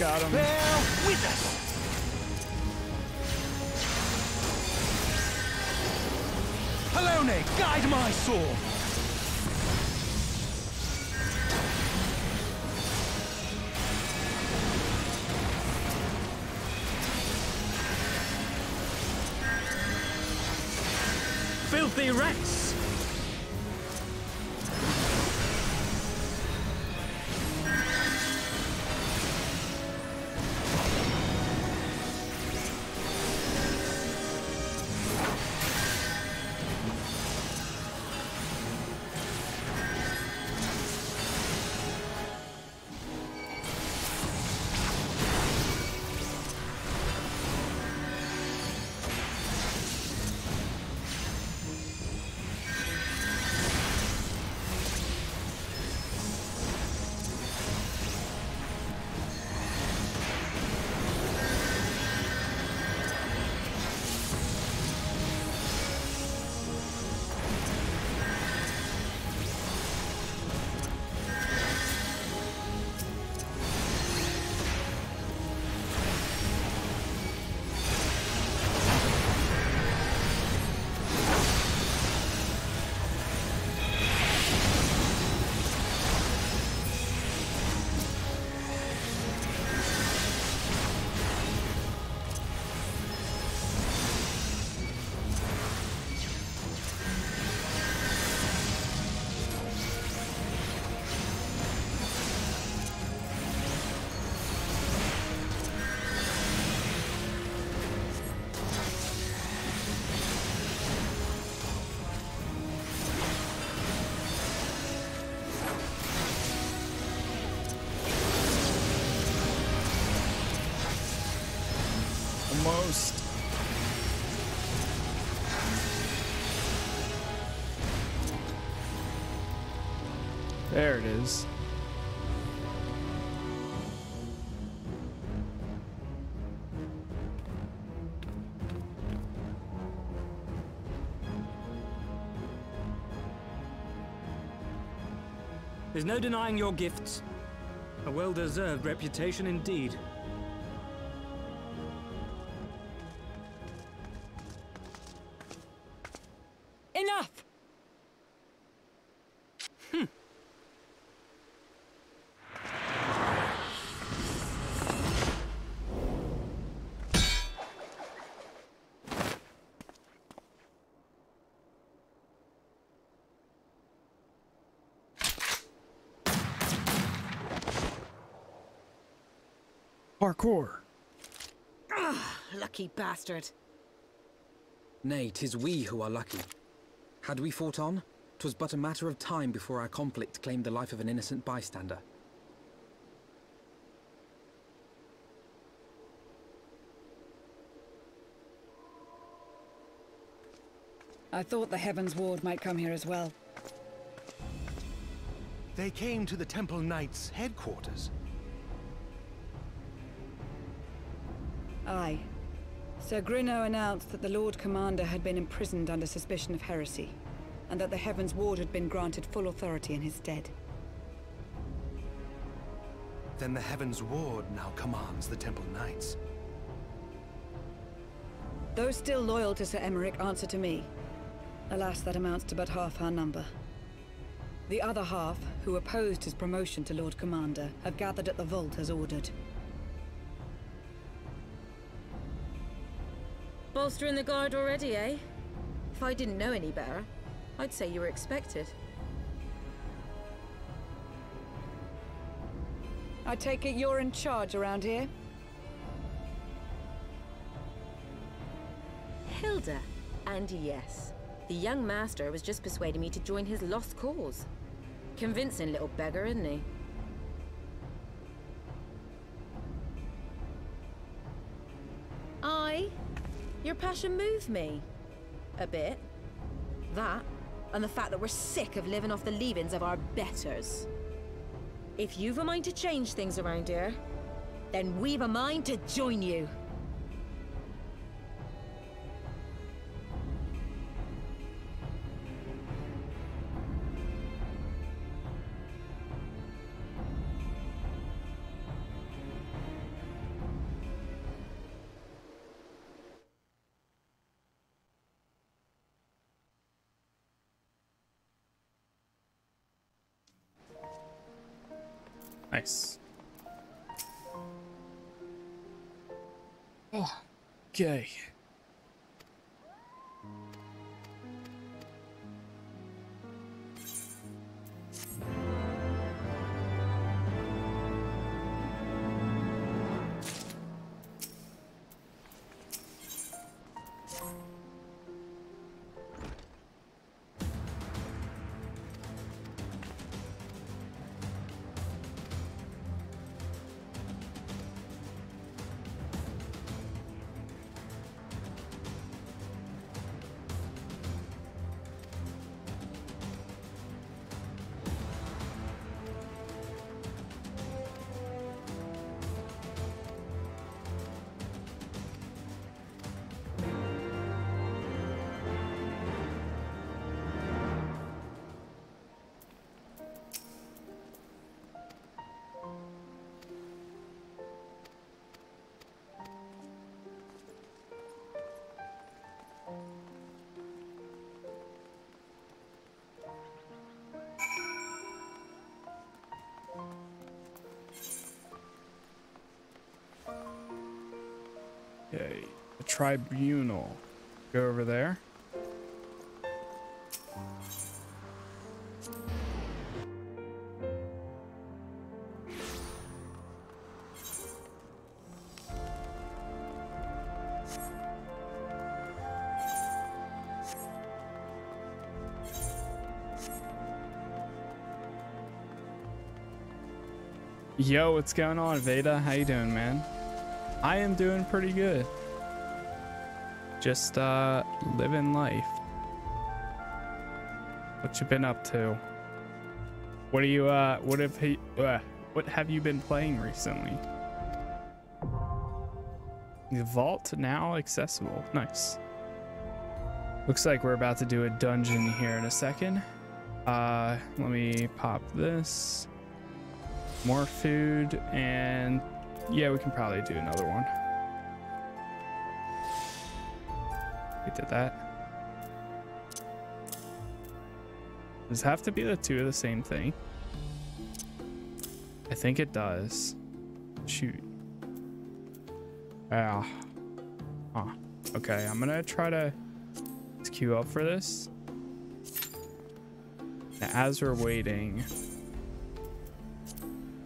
Got him. Bear There it is. There's no denying your gifts. A well-deserved reputation indeed. Parkour. Ah, lucky bastard. Nay, tis we who are lucky. Had we fought on, 'twas but a matter of time before our conflict claimed the life of an innocent bystander. I thought the Heavens Ward might come here as well. They came to the Temple Knights' headquarters. Aye. Sir Grinnaux announced that the Lord Commander had been imprisoned under suspicion of heresy, and that the Heavens Ward had been granted full authority in his stead. Then the Heavens Ward now commands the Temple Knights. Those still loyal to Sir Aymeric answer to me. Alas, that amounts to but half our number. The other half, who opposed his promotion to Lord Commander, have gathered at the vault as ordered. Bolstering the guard already, eh? If I didn't know any better, I'd say you were expected. I take it you're in charge around here? Hilda. And yes, the young master was just persuading me to join his lost cause. Convincing little beggar, isn't he? Passion moved me. A bit. That, and the fact that we're sick of living off the leavings of our betters. If you've a mind to change things around here, then we've a mind to join you. Nice. Okay. Okay, the tribunal. Go over there. Yo, what's going on, Veda? How you doing, man? I am doing pretty good. Just uh living life. What you been up to? What are you uh what have he uh, what have you been playing recently? The vault now accessible. Nice. Looks like we're about to do a dungeon here in a second. Uh let me pop this. More food and yeah, we can probably do another one. We did that. Does have to be the two of the same thing? I think it does. Shoot. Ah. Huh. Okay, I'm gonna try to queue up for this. Now, as we're waiting,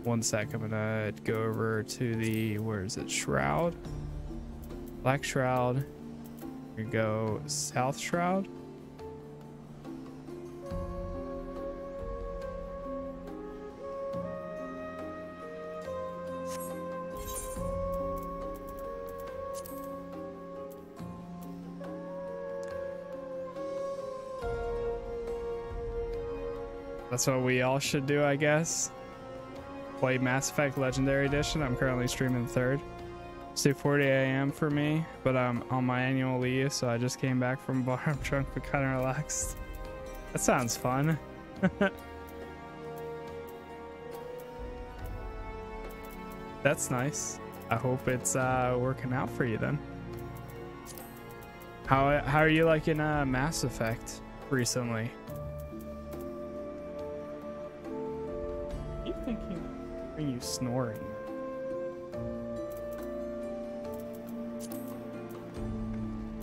one sec, I'm gonna go over to the, where is it, Shroud? Black Shroud. We go South Shroud. That's what we all should do, I guess play Mass Effect Legendary Edition. I'm currently streaming third. It's 2:40 a.m. for me, but I'm on my annual leave, so I just came back from <laughs> bar. I'm drunk but kind of relaxed. That sounds fun. <laughs> That's nice. I hope it's uh, working out for you then. How how are you liking uh, Mass Effect recently? You snoring?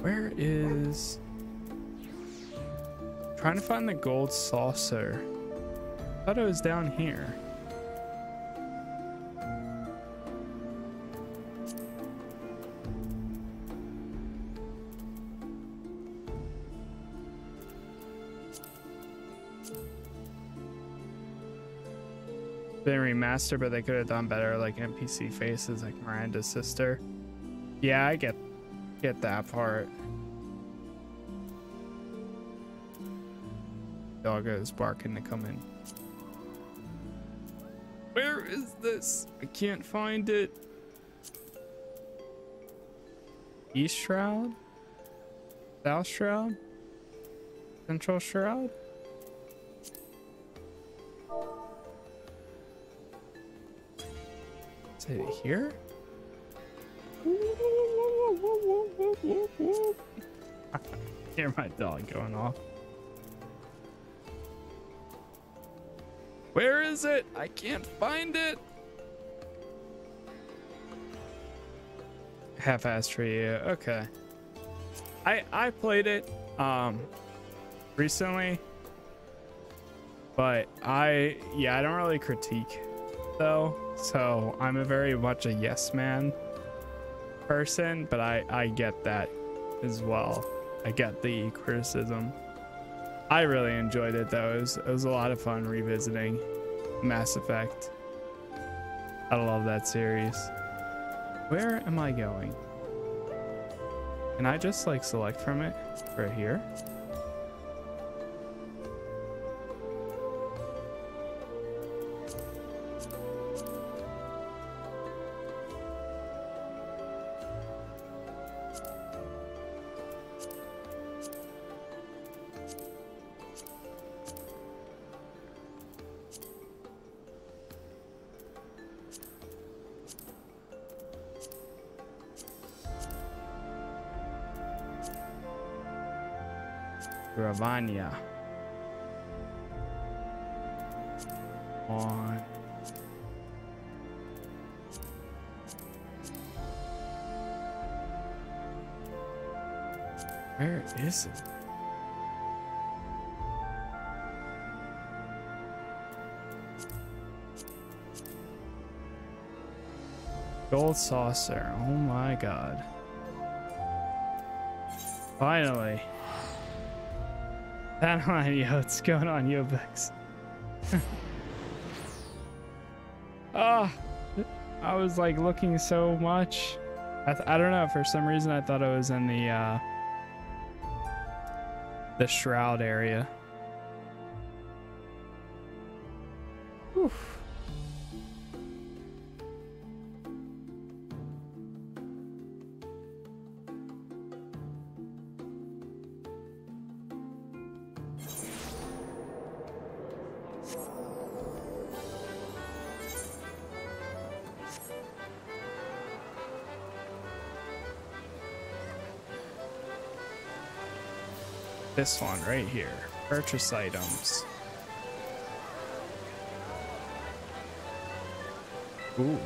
Where is... Trying to find the gold saucer. thought it was down here. Remastered, but they could have done better, like NPC faces, like Miranda's sister. Yeah, I get get that part. Doggo is barking to come in. Where is this? I can't find it. East Shroud? South Shroud? Central Shroud? Hit here? <laughs> Hear my dog going off. Where is it? I can't find it. Half-ass tree. Okay. I I played it um recently, but I yeah I don't really critique though so I'm a very much a yes man person, but I I get that as well. I get the criticism. I really enjoyed it though. It was, it was a lot of fun revisiting Mass Effect. I love that series. Where am I going? Can I just like select from it right here? Gridania. On. Where is it? Gold saucer. Oh my god. Finally. That <laughs> line, yo, what's going on, yo, Bex? <laughs> Ah, I was like looking so much. I, I don't know, for some reason I thought I was in the, uh, the shroud area. This one right here. Purchase items. Ooh.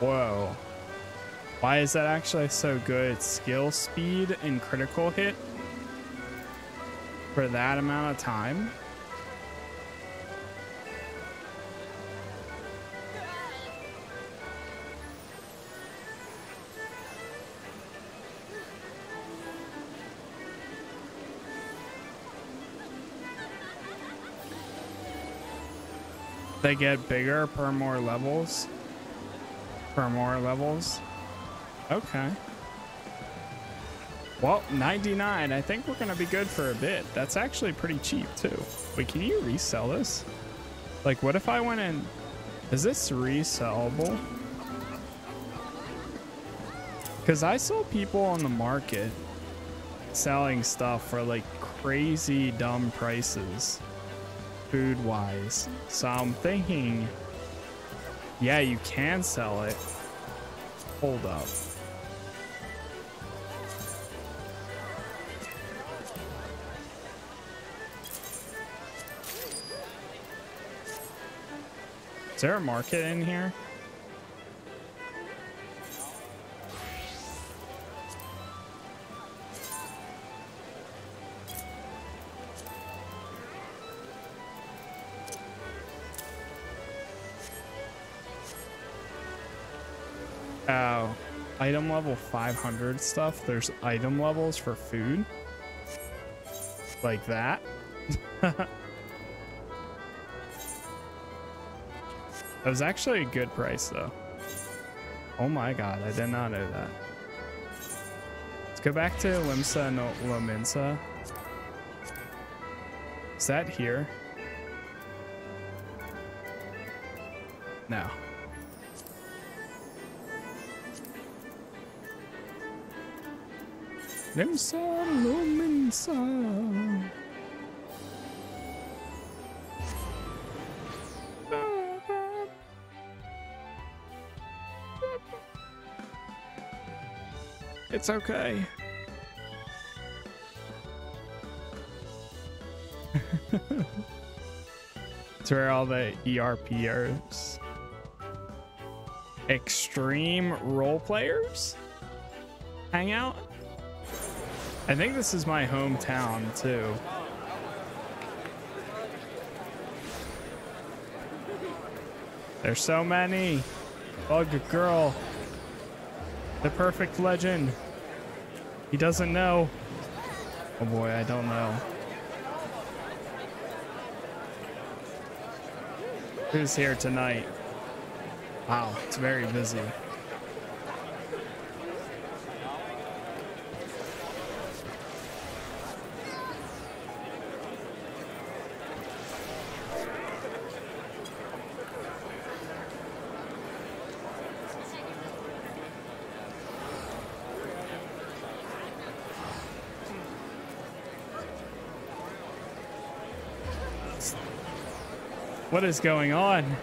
Whoa. Why is that actually so good? Skill speed and critical hit for that amount of time? They get bigger per more levels? Per more levels? Okay. Well, 99. I think we're going to be good for a bit. That's actually pretty cheap, too. Wait, can you resell this? Like, what if I went in... Is this resellable? Because I saw people on the market selling stuff for, like, crazy dumb prices food-wise. So I'm thinking... Yeah, you can sell it. Hold up. Is there a market in here? Oh, item level 500 stuff. There's item levels for food. Like that. <laughs> That was actually a good price, though. Oh my god, I did not know that. Let's go back to Limsa no Lominsa. Is that here? No. Limsa Lominsa. It's okay. <laughs> it's where all the ERPers, extreme role players, hang out. I think this is my hometown too. There's so many. Bug girl. The perfect legend. He doesn't know. Oh boy, I don't know. Who's here tonight? Wow, it's very busy. What is going on?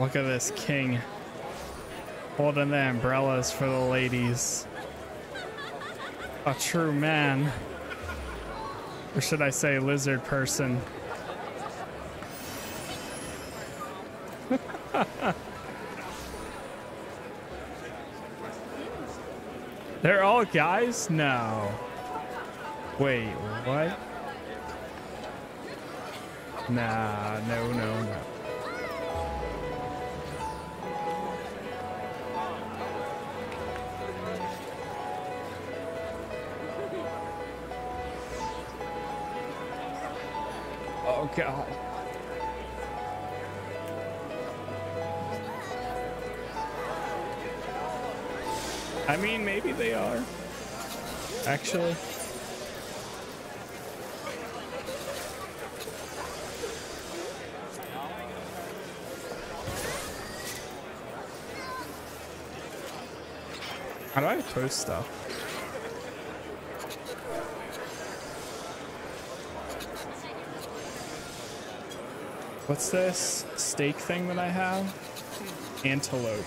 Look at this king holding the umbrellas for the ladies. A true man. Or should I say lizard person? <laughs> They're all guys? No. Wait, what? Nah, no, no, no. Oh god. I mean, maybe they are. Actually. How do I post stuff? What's this steak thing that I have? Antelope.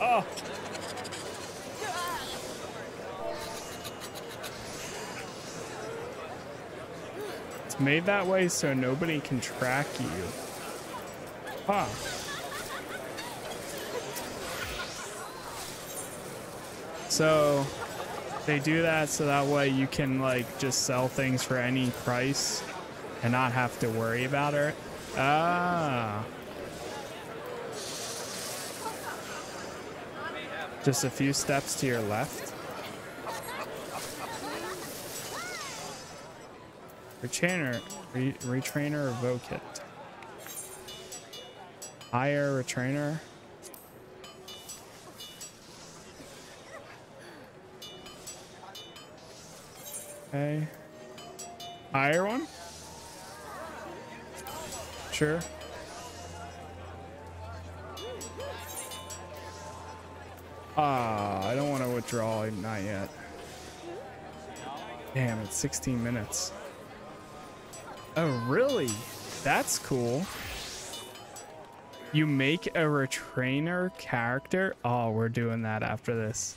Oh! It's made that way so nobody can track you. Huh. So they do that so that way you can like just sell things for any price and not have to worry about it. Ah. Just a few steps to your left. Retainer, re retainer or Vocate. Hire retainer. Okay. Higher one? Sure. Ah, I don't want to withdraw. Not yet. Damn, it's 16 minutes. Oh, really? That's cool. You make a retainer character? Oh, we're doing that after this.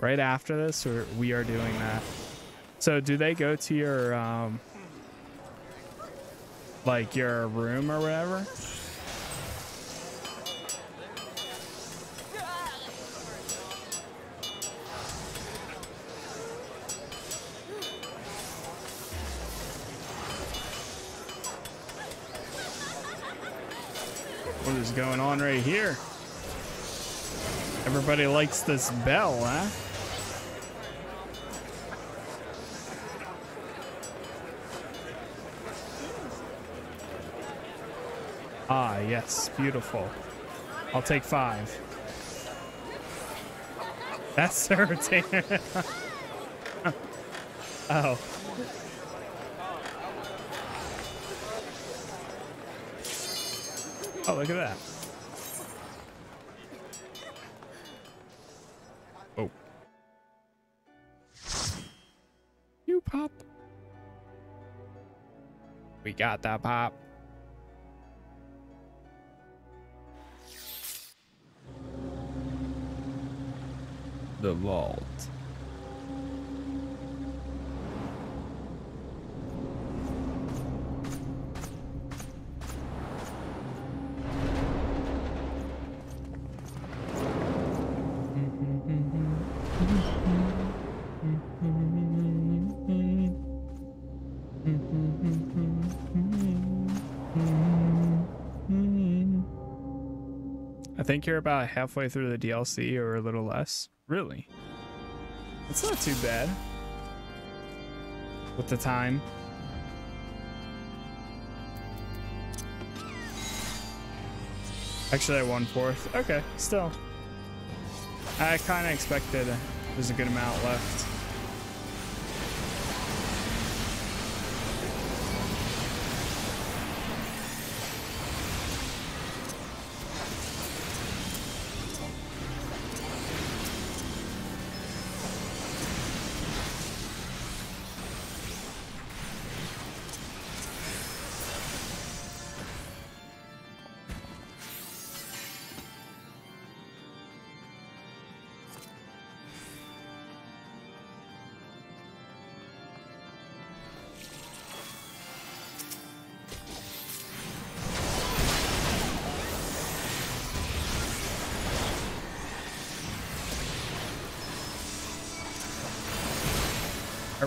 Right after this, we're, we are doing that. So do they go to your, um, like your room or whatever? What is going on right here? Everybody likes this bell, huh? Ah, yes, beautiful. I'll take five. That's <laughs> retainer. <laughs> oh. Oh, look at that. Oh. You pop. We got that pop. The vault. I think you're about halfway through the DLC or a little less. Really? It's not too bad. With the time. Actually, one fourth. Okay, still. I kind of expected there's a good amount left.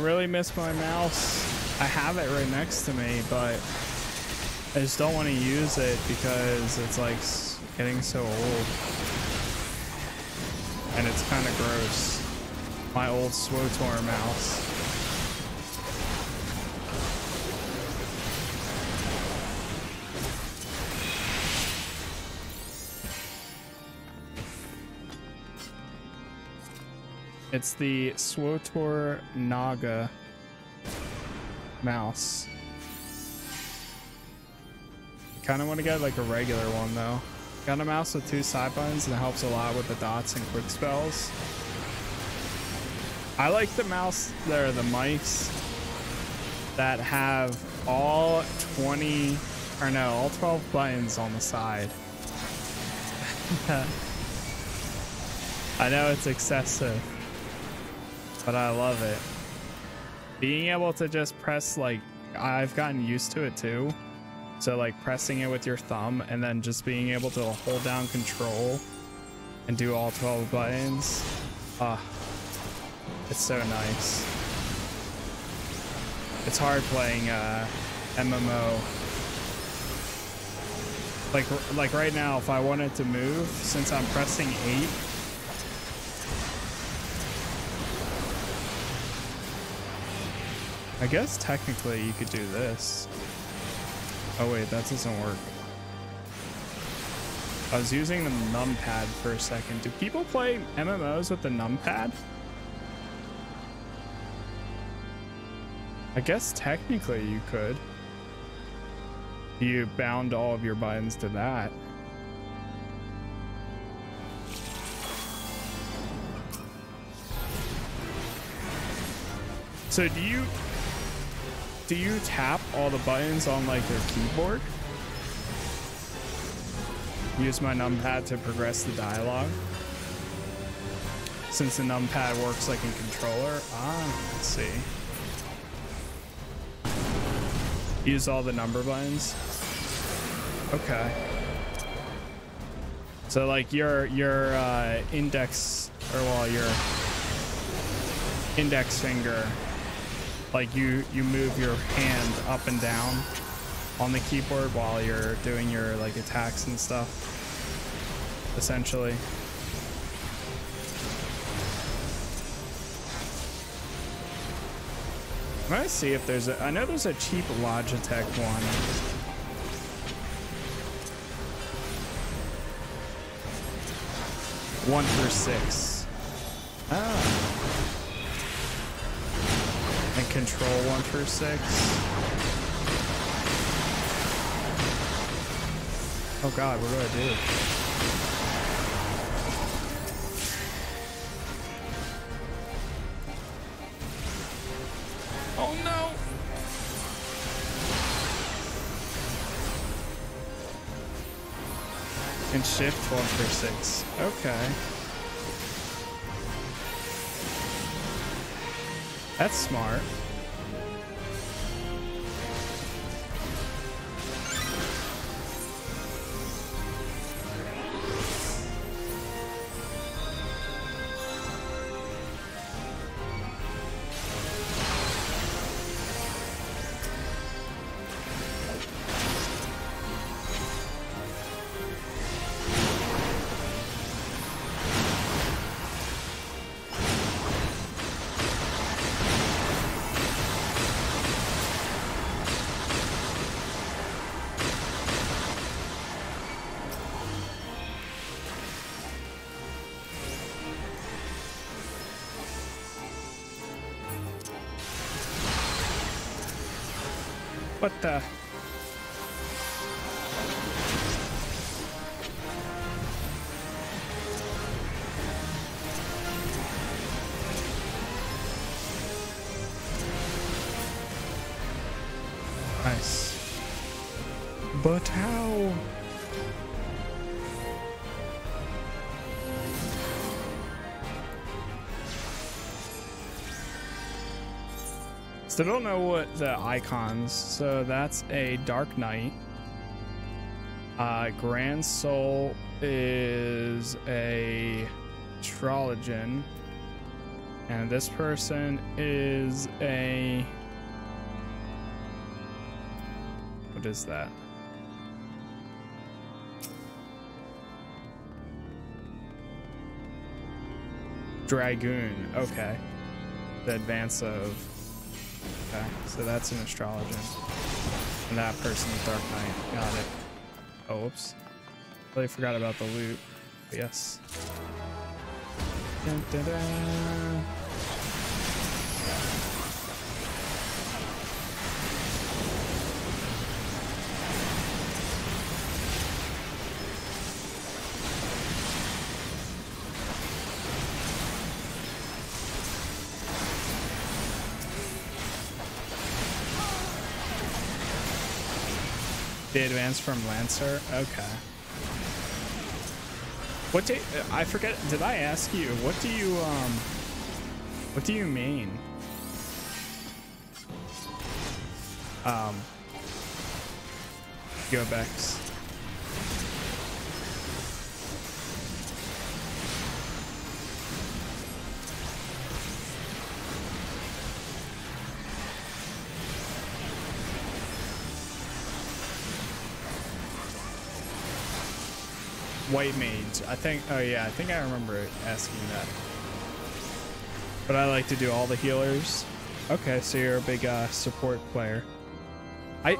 Really miss my mouse. I have it right next to me, but I just don't want to use it because it's like getting so old. And it's kind of gross. My old SWTOR mouse. It's the SWTOR Naga mouse. Kind of want to get like a regular one though. Got a mouse with two side buttons and it helps a lot with the dots and quick spells. I like the mouse there, the mice that have all 20 or no, all 12 buttons on the side. <laughs> I know it's excessive but I love it. Being able to just press like I've gotten used to it too. So like pressing it with your thumb and then just being able to hold down control and do all 12 buttons. Ah, it's so nice. It's hard playing uh, MMO. Like like right now, if I wanted to move, since I'm pressing eight, I guess technically you could do this. Oh wait, that doesn't work. I was using the numpad for a second. Do people play MMOs with the numpad? I guess technically you could. You bound all of your buttons to that. So do you do you tap all the buttons on like your keyboard? Use my numpad to progress the dialogue. Since the numpad works like a controller. Ah, let's see. Use all the number buttons. Okay. So like your your uh, index or well your index finger like you you move your hand up and down on the keyboard while you're doing your like attacks and stuff essentially. I'm see if there's a I know there's a cheap Logitech one. One for six. Ah and control one through six. Oh god, what do I do? Oh no! And shift one through six. Okay. That's smart. What Still don't know what the icons. So that's a Dark Knight. Uh, Grand Soul is a Trollogen. And this person is a. What is that? Dragoon. Okay. The advance of. Okay, so that's an astrologer. And that person is Dark Knight. Got it. Oh, whoops. Really forgot about the loot. But yes. Dun, dun, dun. Advance from Lancer? Okay. What do I forget did I ask you what do you um what do you mean? Um Gobex. White mage. I think, oh yeah, I think I remember asking that. But I like to do all the healers. Okay, so you're a big uh, support player. I,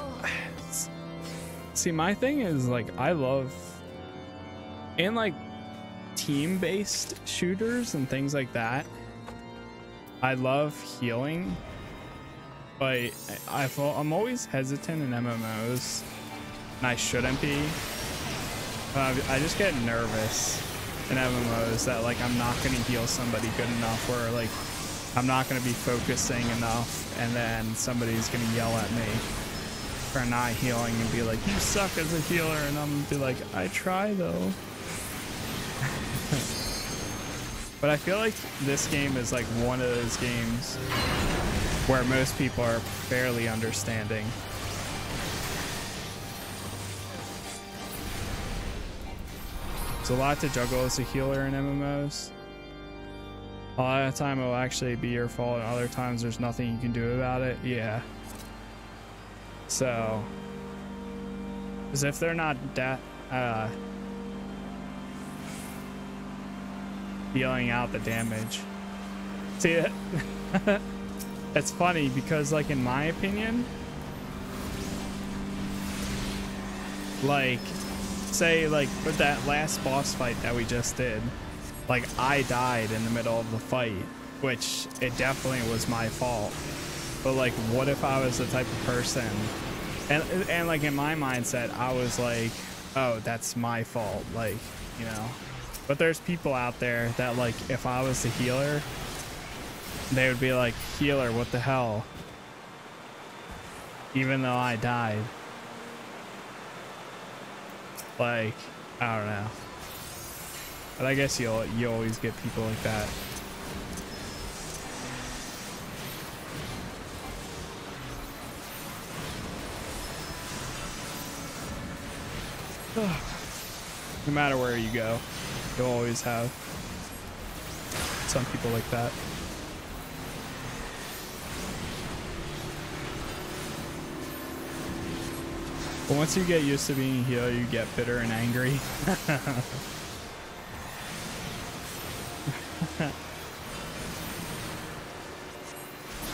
<sighs> see, my thing is like, I love, and like team-based shooters and things like that. I love healing, but I, I'm always hesitant in MMOs, and I shouldn't be uh, I just get nervous in MMOs that like I'm not gonna heal somebody good enough or like I'm not gonna be focusing enough and then somebody's gonna yell at me for not healing and be like, you suck as a healer and I'm gonna be like, I try though. <laughs> but I feel like this game is like one of those games where most people are fairly understanding. It's a lot to juggle as a healer in MMOs. A lot of time it will actually be your fault, and other times there's nothing you can do about it. Yeah. So, as if they're not that uh, dealing out the damage. See it? <laughs> it's funny because, like, in my opinion, like say like with that last boss fight that we just did, like I died in the middle of the fight, which it definitely was my fault. But like, what if I was the type of person, and and like in my mindset, I was like, oh, that's my fault, like you know. But there's people out there that like, if I was the healer, they would be like, healer, what the hell? Even though I died. Like, I don't know. But I guess you'll you always get people like that. <sighs> no matter where you go, you'll always have some people like that. But once you get used to being healer, you get bitter and angry. <laughs>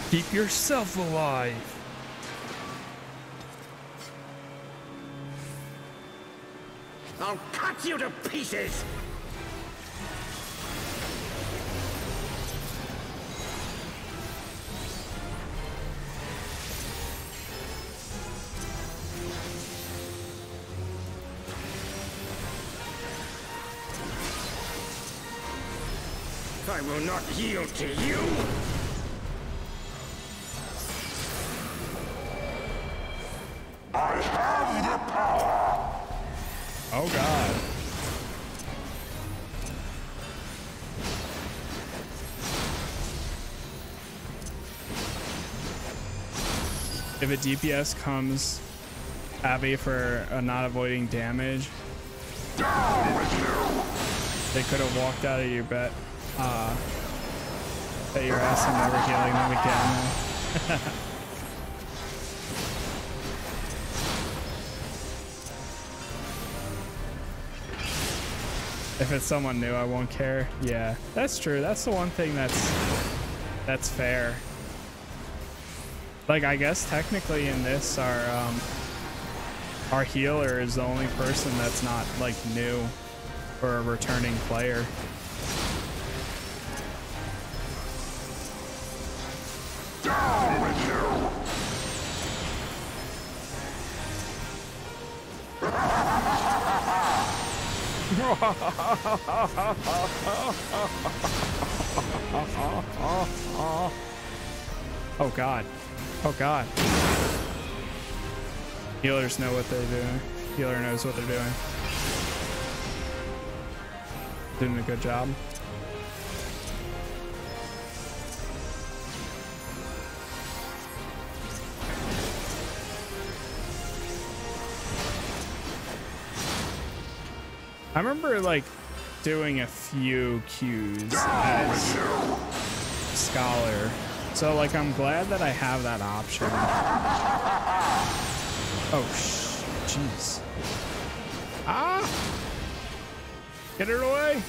Keep yourself alive. I'll cut you to pieces! Not yield to you! I have the power! Oh god. If a DPS comes Abby for uh, not avoiding damage, they could have walked out of your bet. Uh, bet your ass and never healing them again. If it's someone new, I won't care. Yeah, that's true. That's the one thing that's that's fair. Like I guess technically in this our um our healer is the only person that's not like new or a returning player. Oh god. Oh god. Healers know what they're doing. Healer knows what they're doing. Doing a good job. I remember like doing a few Qs as scholar. So like I'm glad that I have that option. Oh jeez. Ah! Get it away!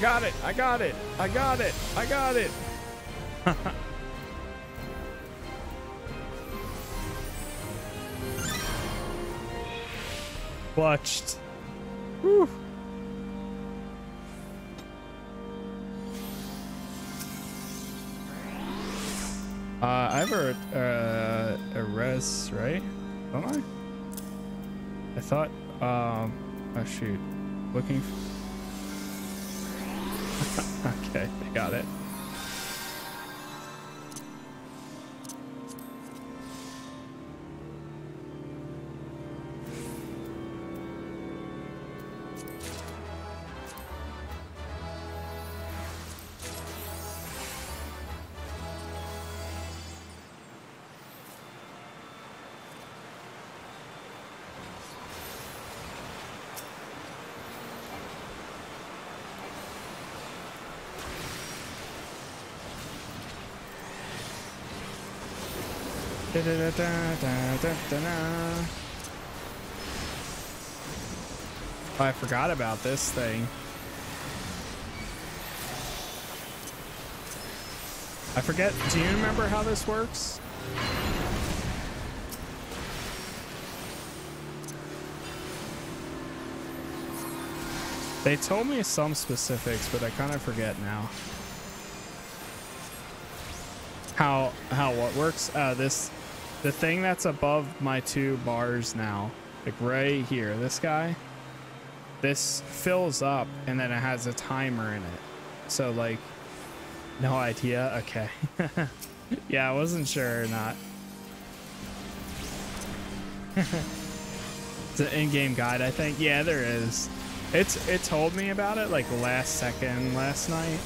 Got it. I got it. I got it. I got it. <laughs> Clutched. Whew. Uh, I have a, uh, a res, right? Don't I? I thought, um, oh shoot. Looking <laughs> okay, I got it. Da, da, da, I forgot about this thing. I forget. Do you remember how this works? They told me some specifics, but I kind of forget now. How how what works? Uh, this the thing that's above my two bars now, like right here, this guy, this fills up and then it has a timer in it. So like, no idea. Okay. <laughs> yeah, I wasn't sure or not. <laughs> it's an in-game guide, I think. Yeah, there is. It's it told me about it like last second last night,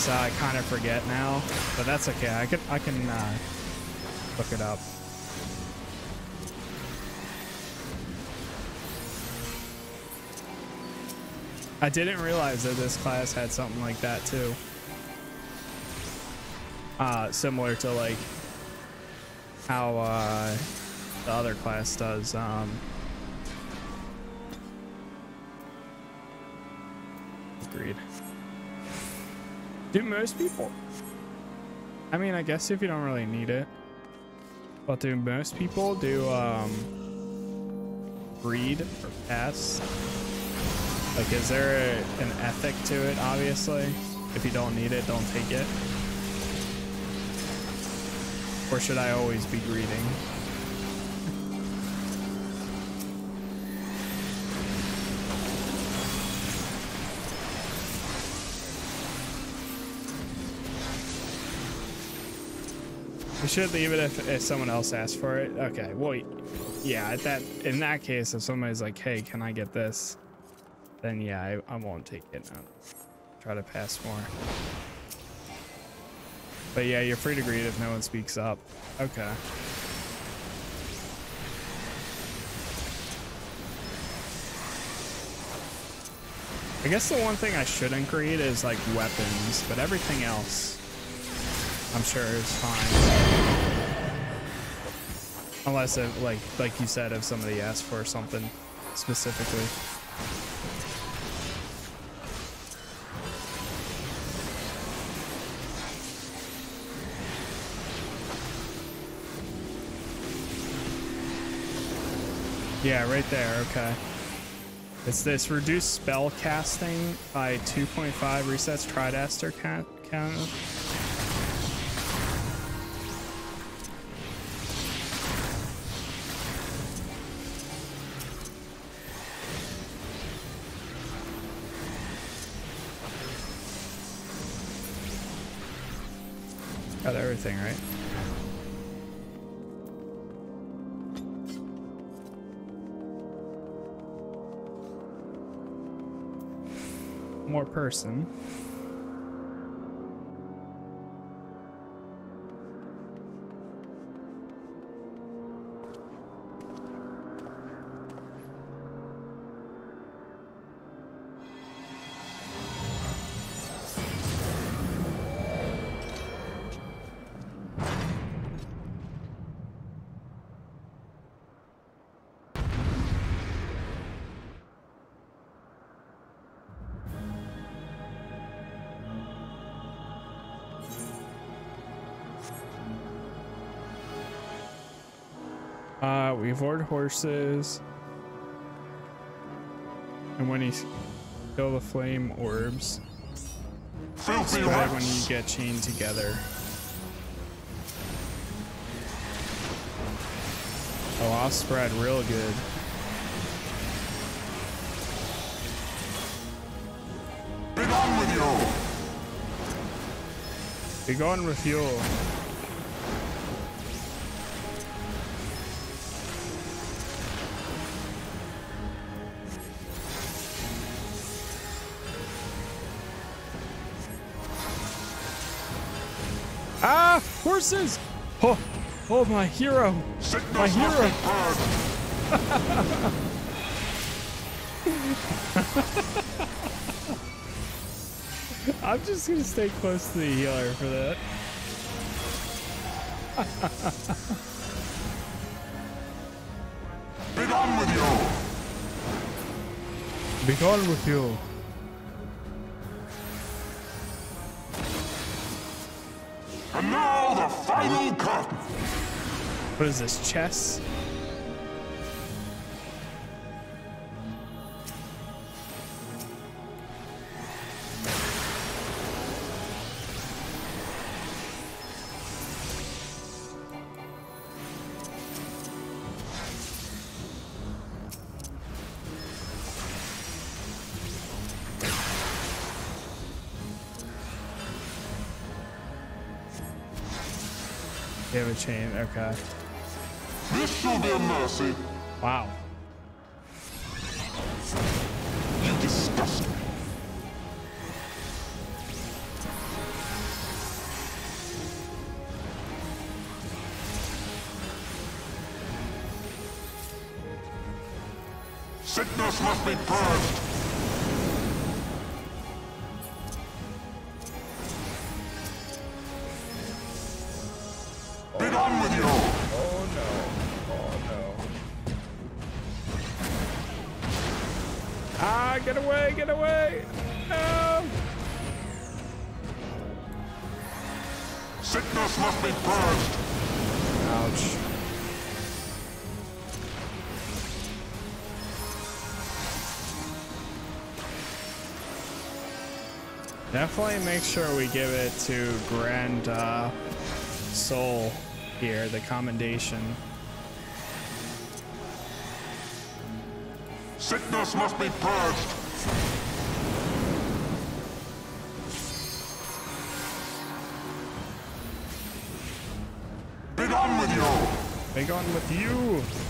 so I kind of forget now. But that's okay. I can I can uh, look it up. I didn't realize that this class had something like that too. Uh, similar to like how uh, the other class does. Um, agreed. Do most people? I mean, I guess if you don't really need it. But do most people do um, read or pass? Like, is there a, an ethic to it, obviously? If you don't need it, don't take it. Or should I always be greeting? Should leave it if, if someone else asks for it. Okay, well, yeah, that in that case, if somebody's like, hey, can I get this? Then yeah, I, I won't take it. I'll try to pass more. But yeah, you're free to greet if no one speaks up. Okay. I guess the one thing I shouldn't greet is like weapons, but everything else I'm sure is fine. Unless it, like like you said, if somebody asks for something specifically. Yeah, right there, okay. It's this reduced spell casting by 2.5 resets Tridaster count. count. Got everything, right? More person. Uh, horses. And when you kill the flame orbs, spread when you get chained together. Oh, I'll spread real good. Be gone with you! Be gone with you. Horses! Oh, oh, my hero! My hero! <laughs> I'm just gonna stay close to the healer for that. Be gone with you! Be gone with you. What is this, chess? chain. Okay. Shall a mercy. Wow. Definitely make sure we give it to Grand uh, Soul here, the commendation. Sickness must be purged. Be done with you. Be gone with you.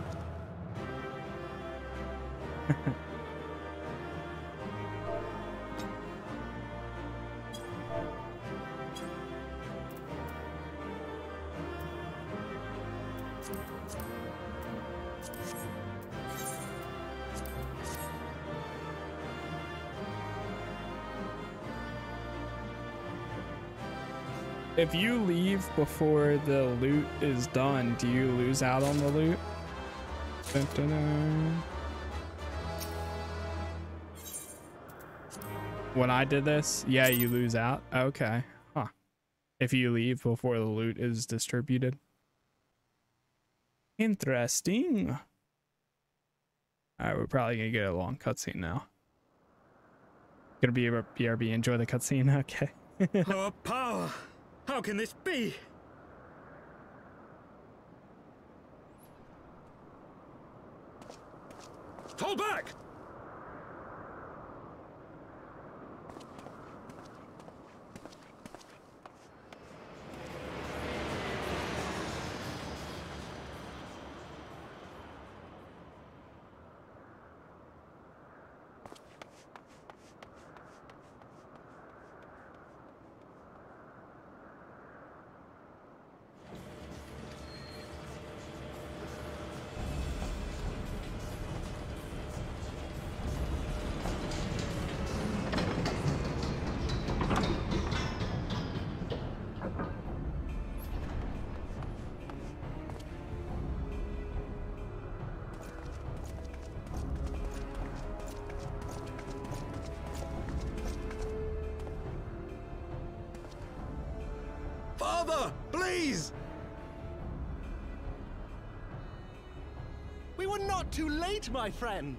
If you leave before the loot is done, do you lose out on the loot? Dun, dun, dun. When I did this, yeah, you lose out. Okay. Huh. If you leave before the loot is distributed. Interesting. Alright, we're probably gonna get a long cutscene now. Gonna be a BRB. Enjoy the cutscene. <laughs> Okay. Power! How can this be? Fall back! Too late, my friend.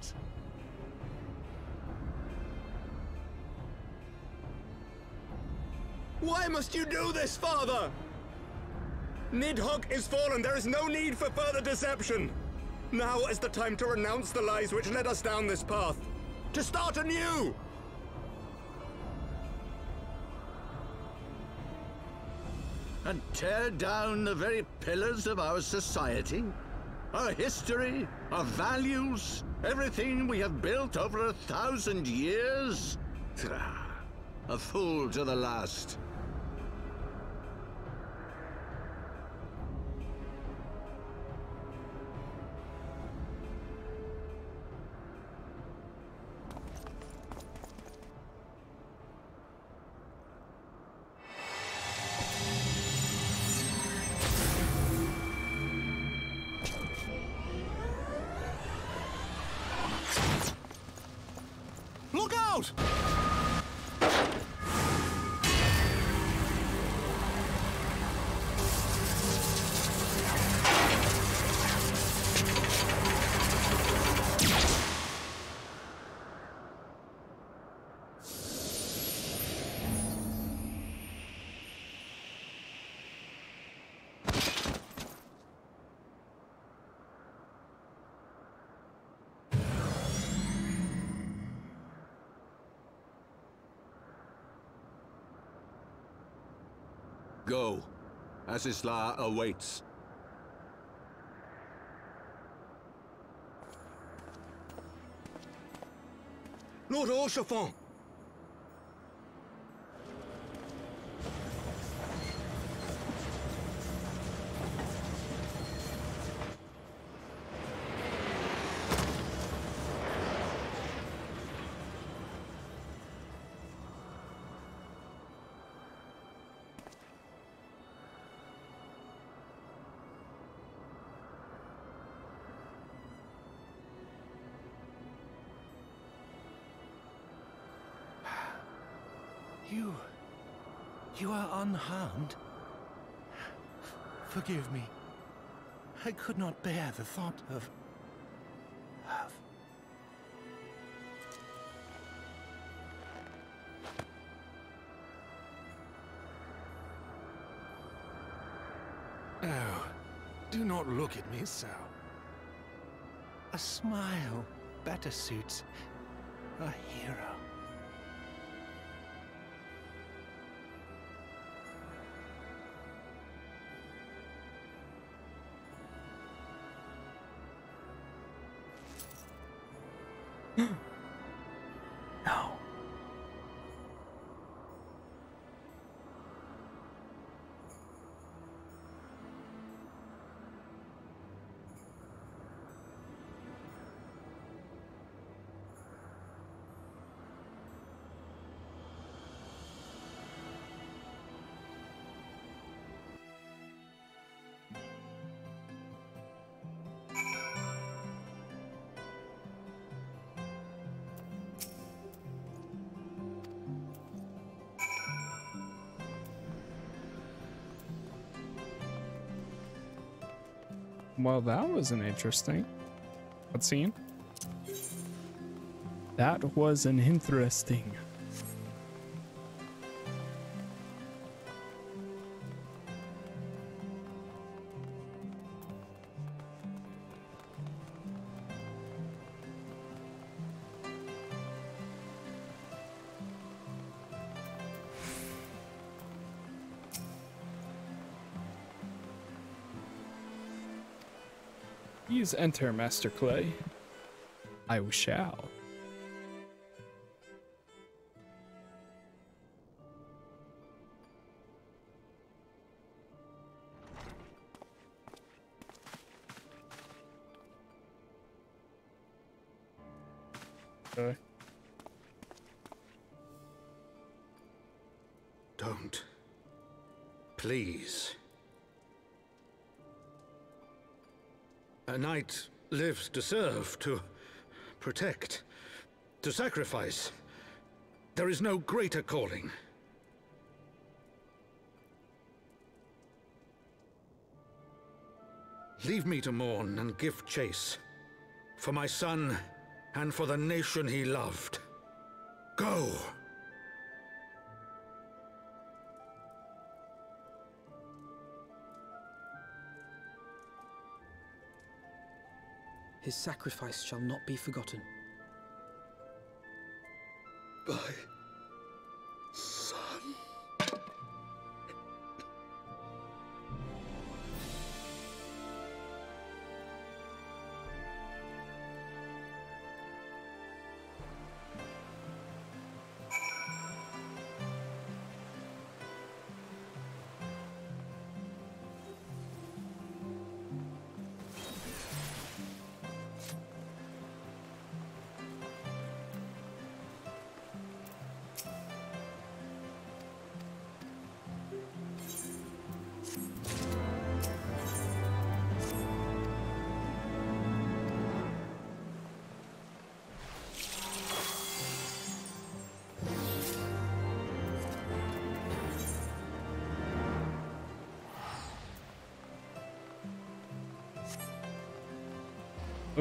Why must you do this, Father? Nidhogg is fallen. There is no need for further deception. Now is the time to renounce the lies which led us down this path. To start anew! And tear down the very pillars of our society? Our history, our values, everything we have built over a thousand years? A fool to the last. Azizla awaits. Lord Haurchefant! Unharmed? Forgive me. I could not bear the thought of. of. Oh, do not look at me so. A smile better suits a hero. No. <laughs> Well, that was an interesting cutscene. That was an interesting. Please enter, Master Clay. I shall. Lives to serve, to protect, to sacrifice. There is no greater calling. Leave me to mourn and give chase. For my son, and for the nation he loved. Go! His sacrifice shall not be forgotten. By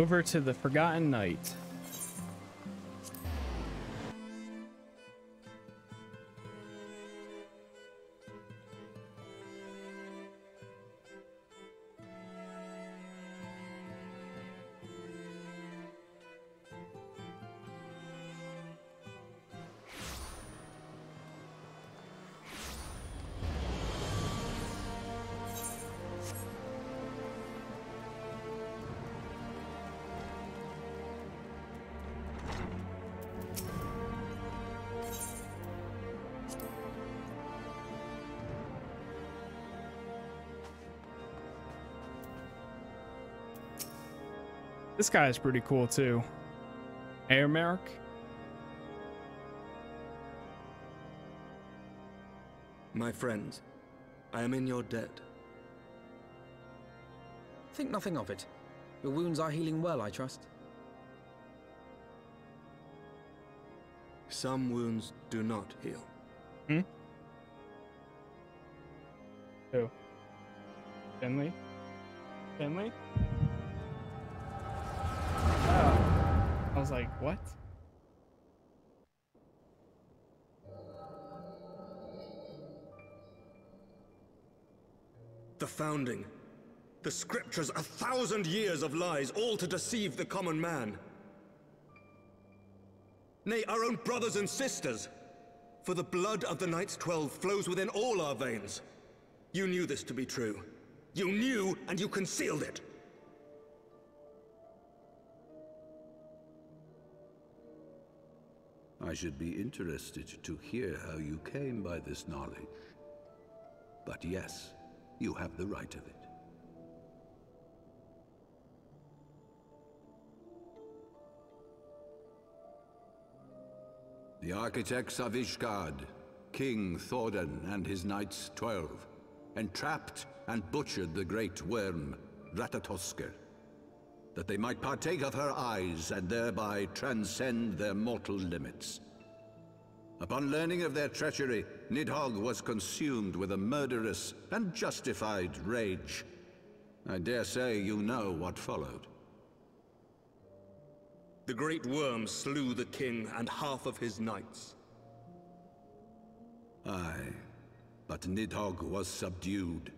Over to the Forgotten Knight. This guy is pretty cool too. Aymeric. My friends, I am in your debt. Think nothing of it. Your wounds are healing well, I trust. Some wounds do not heal. Hmm? Who? Finley? Finley? Was like, what? The founding. The scriptures, a thousand years of lies, all to deceive the common man. Nay, our own brothers and sisters. For the blood of the Knights Twelve flows within all our veins. You knew this to be true. You knew, and you concealed it. I should be interested to hear how you came by this knowledge. But yes, you have the right of it. The architects of Ishgard, King Thordan and his knights twelve, entrapped and butchered the great worm, Ratatoskr, that they might partake of her eyes and thereby transcend their mortal limits. Upon learning of their treachery, Nidhogg was consumed with a murderous and justified rage. I dare say you know what followed. The great worm slew the king and half of his knights. Aye, but Nidhogg was subdued,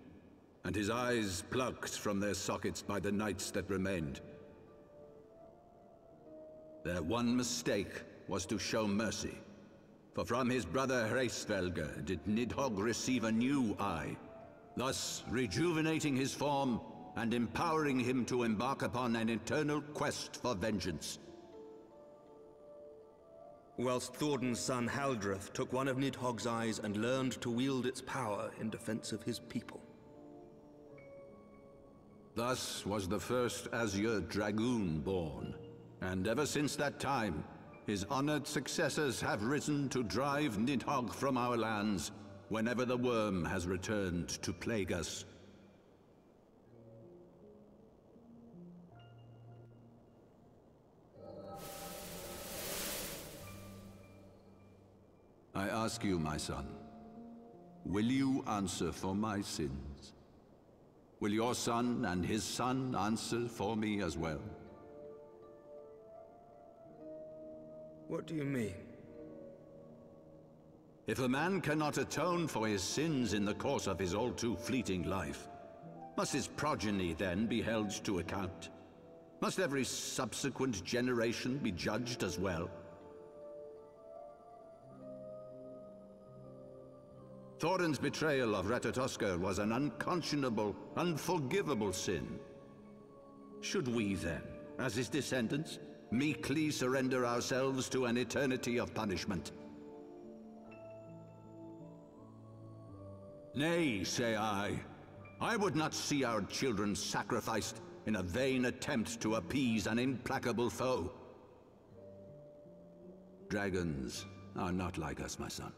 and his eyes plucked from their sockets by the knights that remained. Their one mistake was to show mercy, for from his brother Hraesvelgr did Nidhogg receive a new eye, thus rejuvenating his form and empowering him to embark upon an eternal quest for vengeance. Whilst Thordan's son Haldreth took one of Nidhogg's eyes and learned to wield its power in defense of his people. Thus was the first Azure Dragoon born, and ever since that time, his honored successors have risen to drive Nidhogg from our lands whenever the worm has returned to plague us. I ask you, my son, will you answer for my sins? Will your son and his son answer for me as well? What do you mean? If a man cannot atone for his sins in the course of his all too fleeting life, must his progeny then be held to account? Must every subsequent generation be judged as well? Thordan's betrayal of Ratatoskr was an unconscionable, unforgivable sin. Should we then, as his descendants, meekly surrender ourselves to an eternity of punishment? Nay, say I. I would not see our children sacrificed in a vain attempt to appease an implacable foe. Dragons are not like us, my son.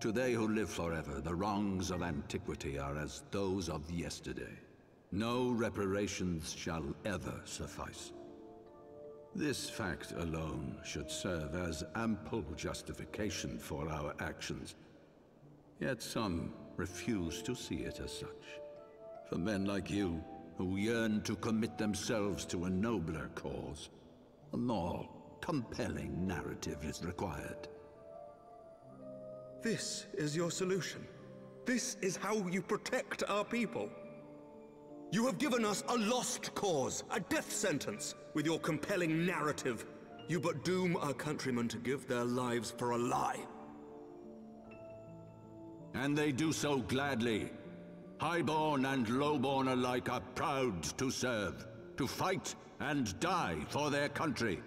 To they who live forever, the wrongs of antiquity are as those of yesterday. No reparations shall ever suffice. This fact alone should serve as ample justification for our actions. Yet some refuse to see it as such. For men like you, who yearn to commit themselves to a nobler cause, a more compelling narrative is required. This is your solution. This is how you protect our people. You have given us a lost cause, a death sentence. With your compelling narrative, you but doom our countrymen to give their lives for a lie. And they do so gladly. Highborn and lowborn alike are proud to serve, to fight and die for their country.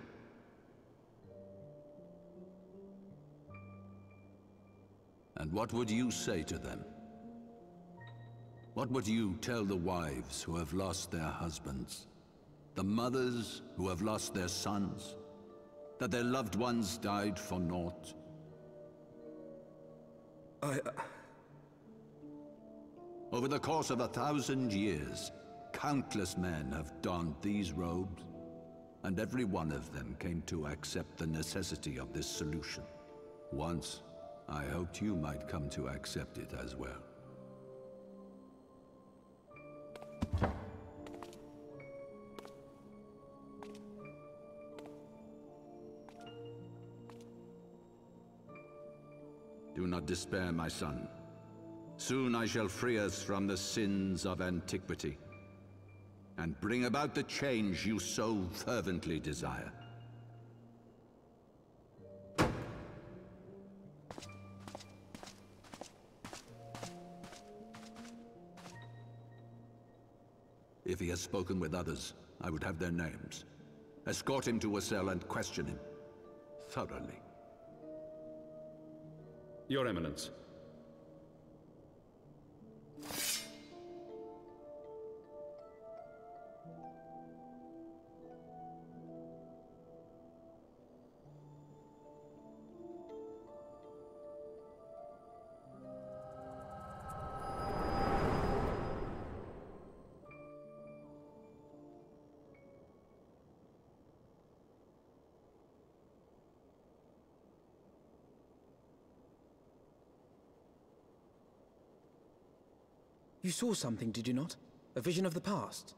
And what would you say to them? What would you tell the wives who have lost their husbands? The mothers who have lost their sons, that their loved ones died for naught. I... Over the course of a thousand years, countless men have donned these robes, and every one of them came to accept the necessity of this solution. Once, I hoped you might come to accept it as well. Do not despair, my son. Soon I shall free us from the sins of antiquity, and bring about the change you so fervently desire. If he has spoken with others, I would have their names. Escort him to a cell and question him. Thoroughly. Your Eminence. You saw something, did you not? A vision of the past?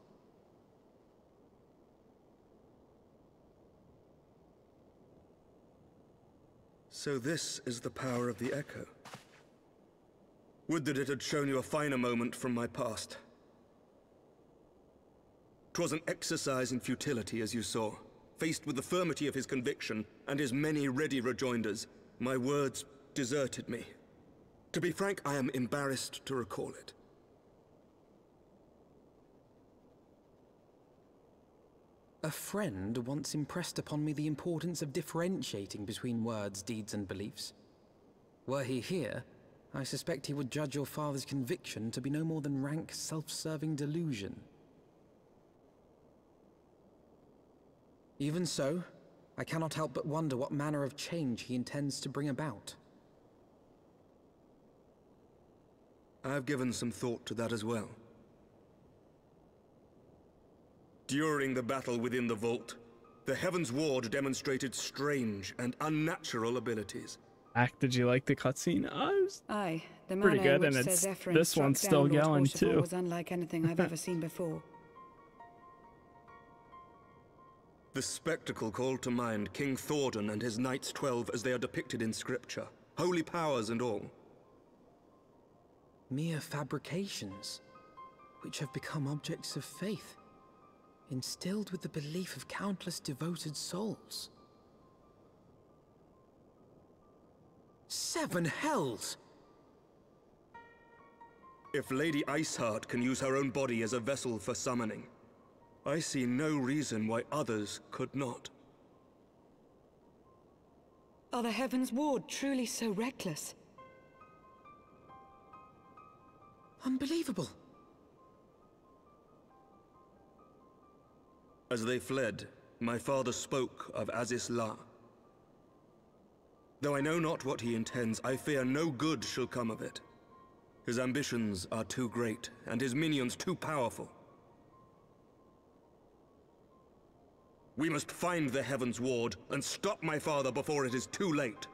So this is the power of the Echo. Would that it had shown you a finer moment from my past. 'Twas an exercise in futility, as you saw. Faced with the firmity of his conviction and his many ready rejoinders, my words deserted me. To be frank, I am embarrassed to recall it. A friend once impressed upon me the importance of differentiating between words, deeds, and beliefs. Were he here, I suspect he would judge your father's conviction to be no more than rank, self-serving delusion. Even so, I cannot help but wonder what manner of change he intends to bring about. I have given some thought to that as well. During the battle within the vault, the Heaven's Ward demonstrated strange and unnatural abilities. Act, did you like the cutscene? Oh, it was Aye, the pretty good, and it's this struck one's down still Lord going Haurchefant too. was unlike anything I've ever seen before. The spectacle called to mind King Thordan and his Knights Twelve as they are depicted in scripture, holy powers and all. Mere fabrications, which have become objects of faith, instilled with the belief of countless devoted souls. Seven hells! If Lady Iceheart can use her own body as a vessel for summoning, I see no reason why others could not. Are the Heaven's Ward truly so reckless? Unbelievable. As they fled, my father spoke of Azys Lla. Though I know not what he intends, I fear no good shall come of it. His ambitions are too great, and his minions too powerful. We must find the Heaven's Ward and stop my father before it is too late.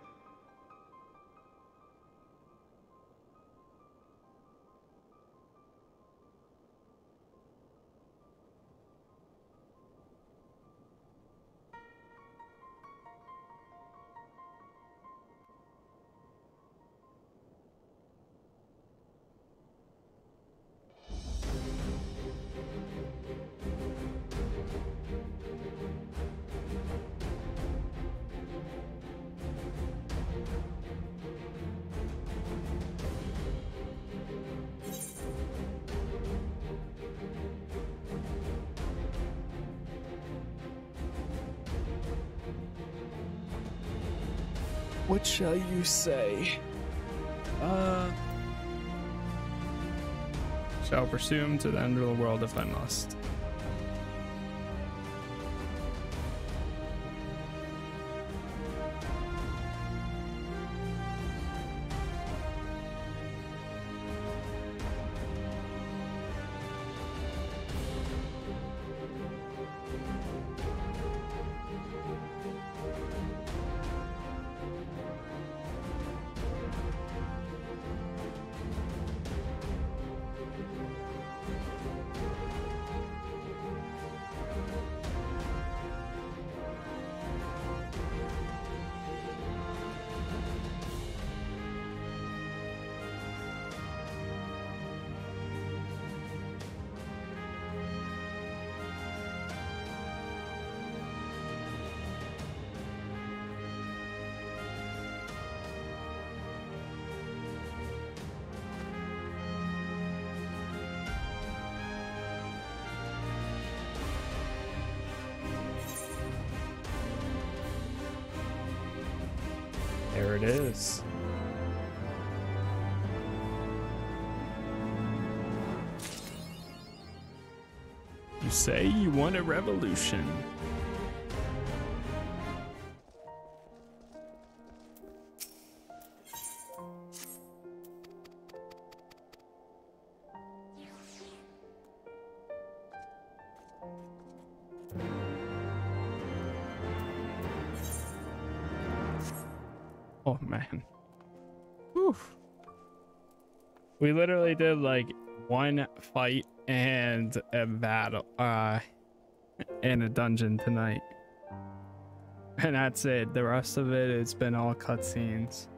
Say? Uh. Shall him to the end of the world if I must. A revolution. Oh man. Whew. We literally did like one fight and a battle uh in a dungeon tonight. And that's it. The rest of it it's been all cutscenes.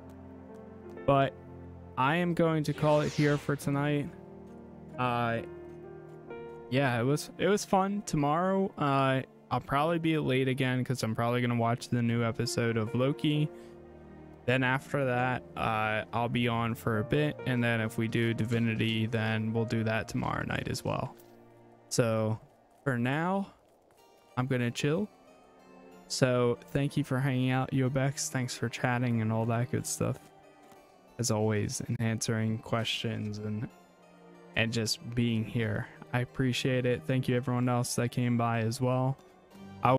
But I am going to call it here for tonight. Uh yeah, it was it was fun. Tomorrow uh I'll probably be late again because I'm probably gonna watch the new episode of Loki. Then after that, uh, I'll be on for a bit, and then if we do Divinity, then we'll do that tomorrow night as well. So for now, I'm gonna chill. So thank you for hanging out, Yobex. Thanks for chatting and all that good stuff. As always, and answering questions and and just being here. I appreciate it. Thank you everyone else that came by as well.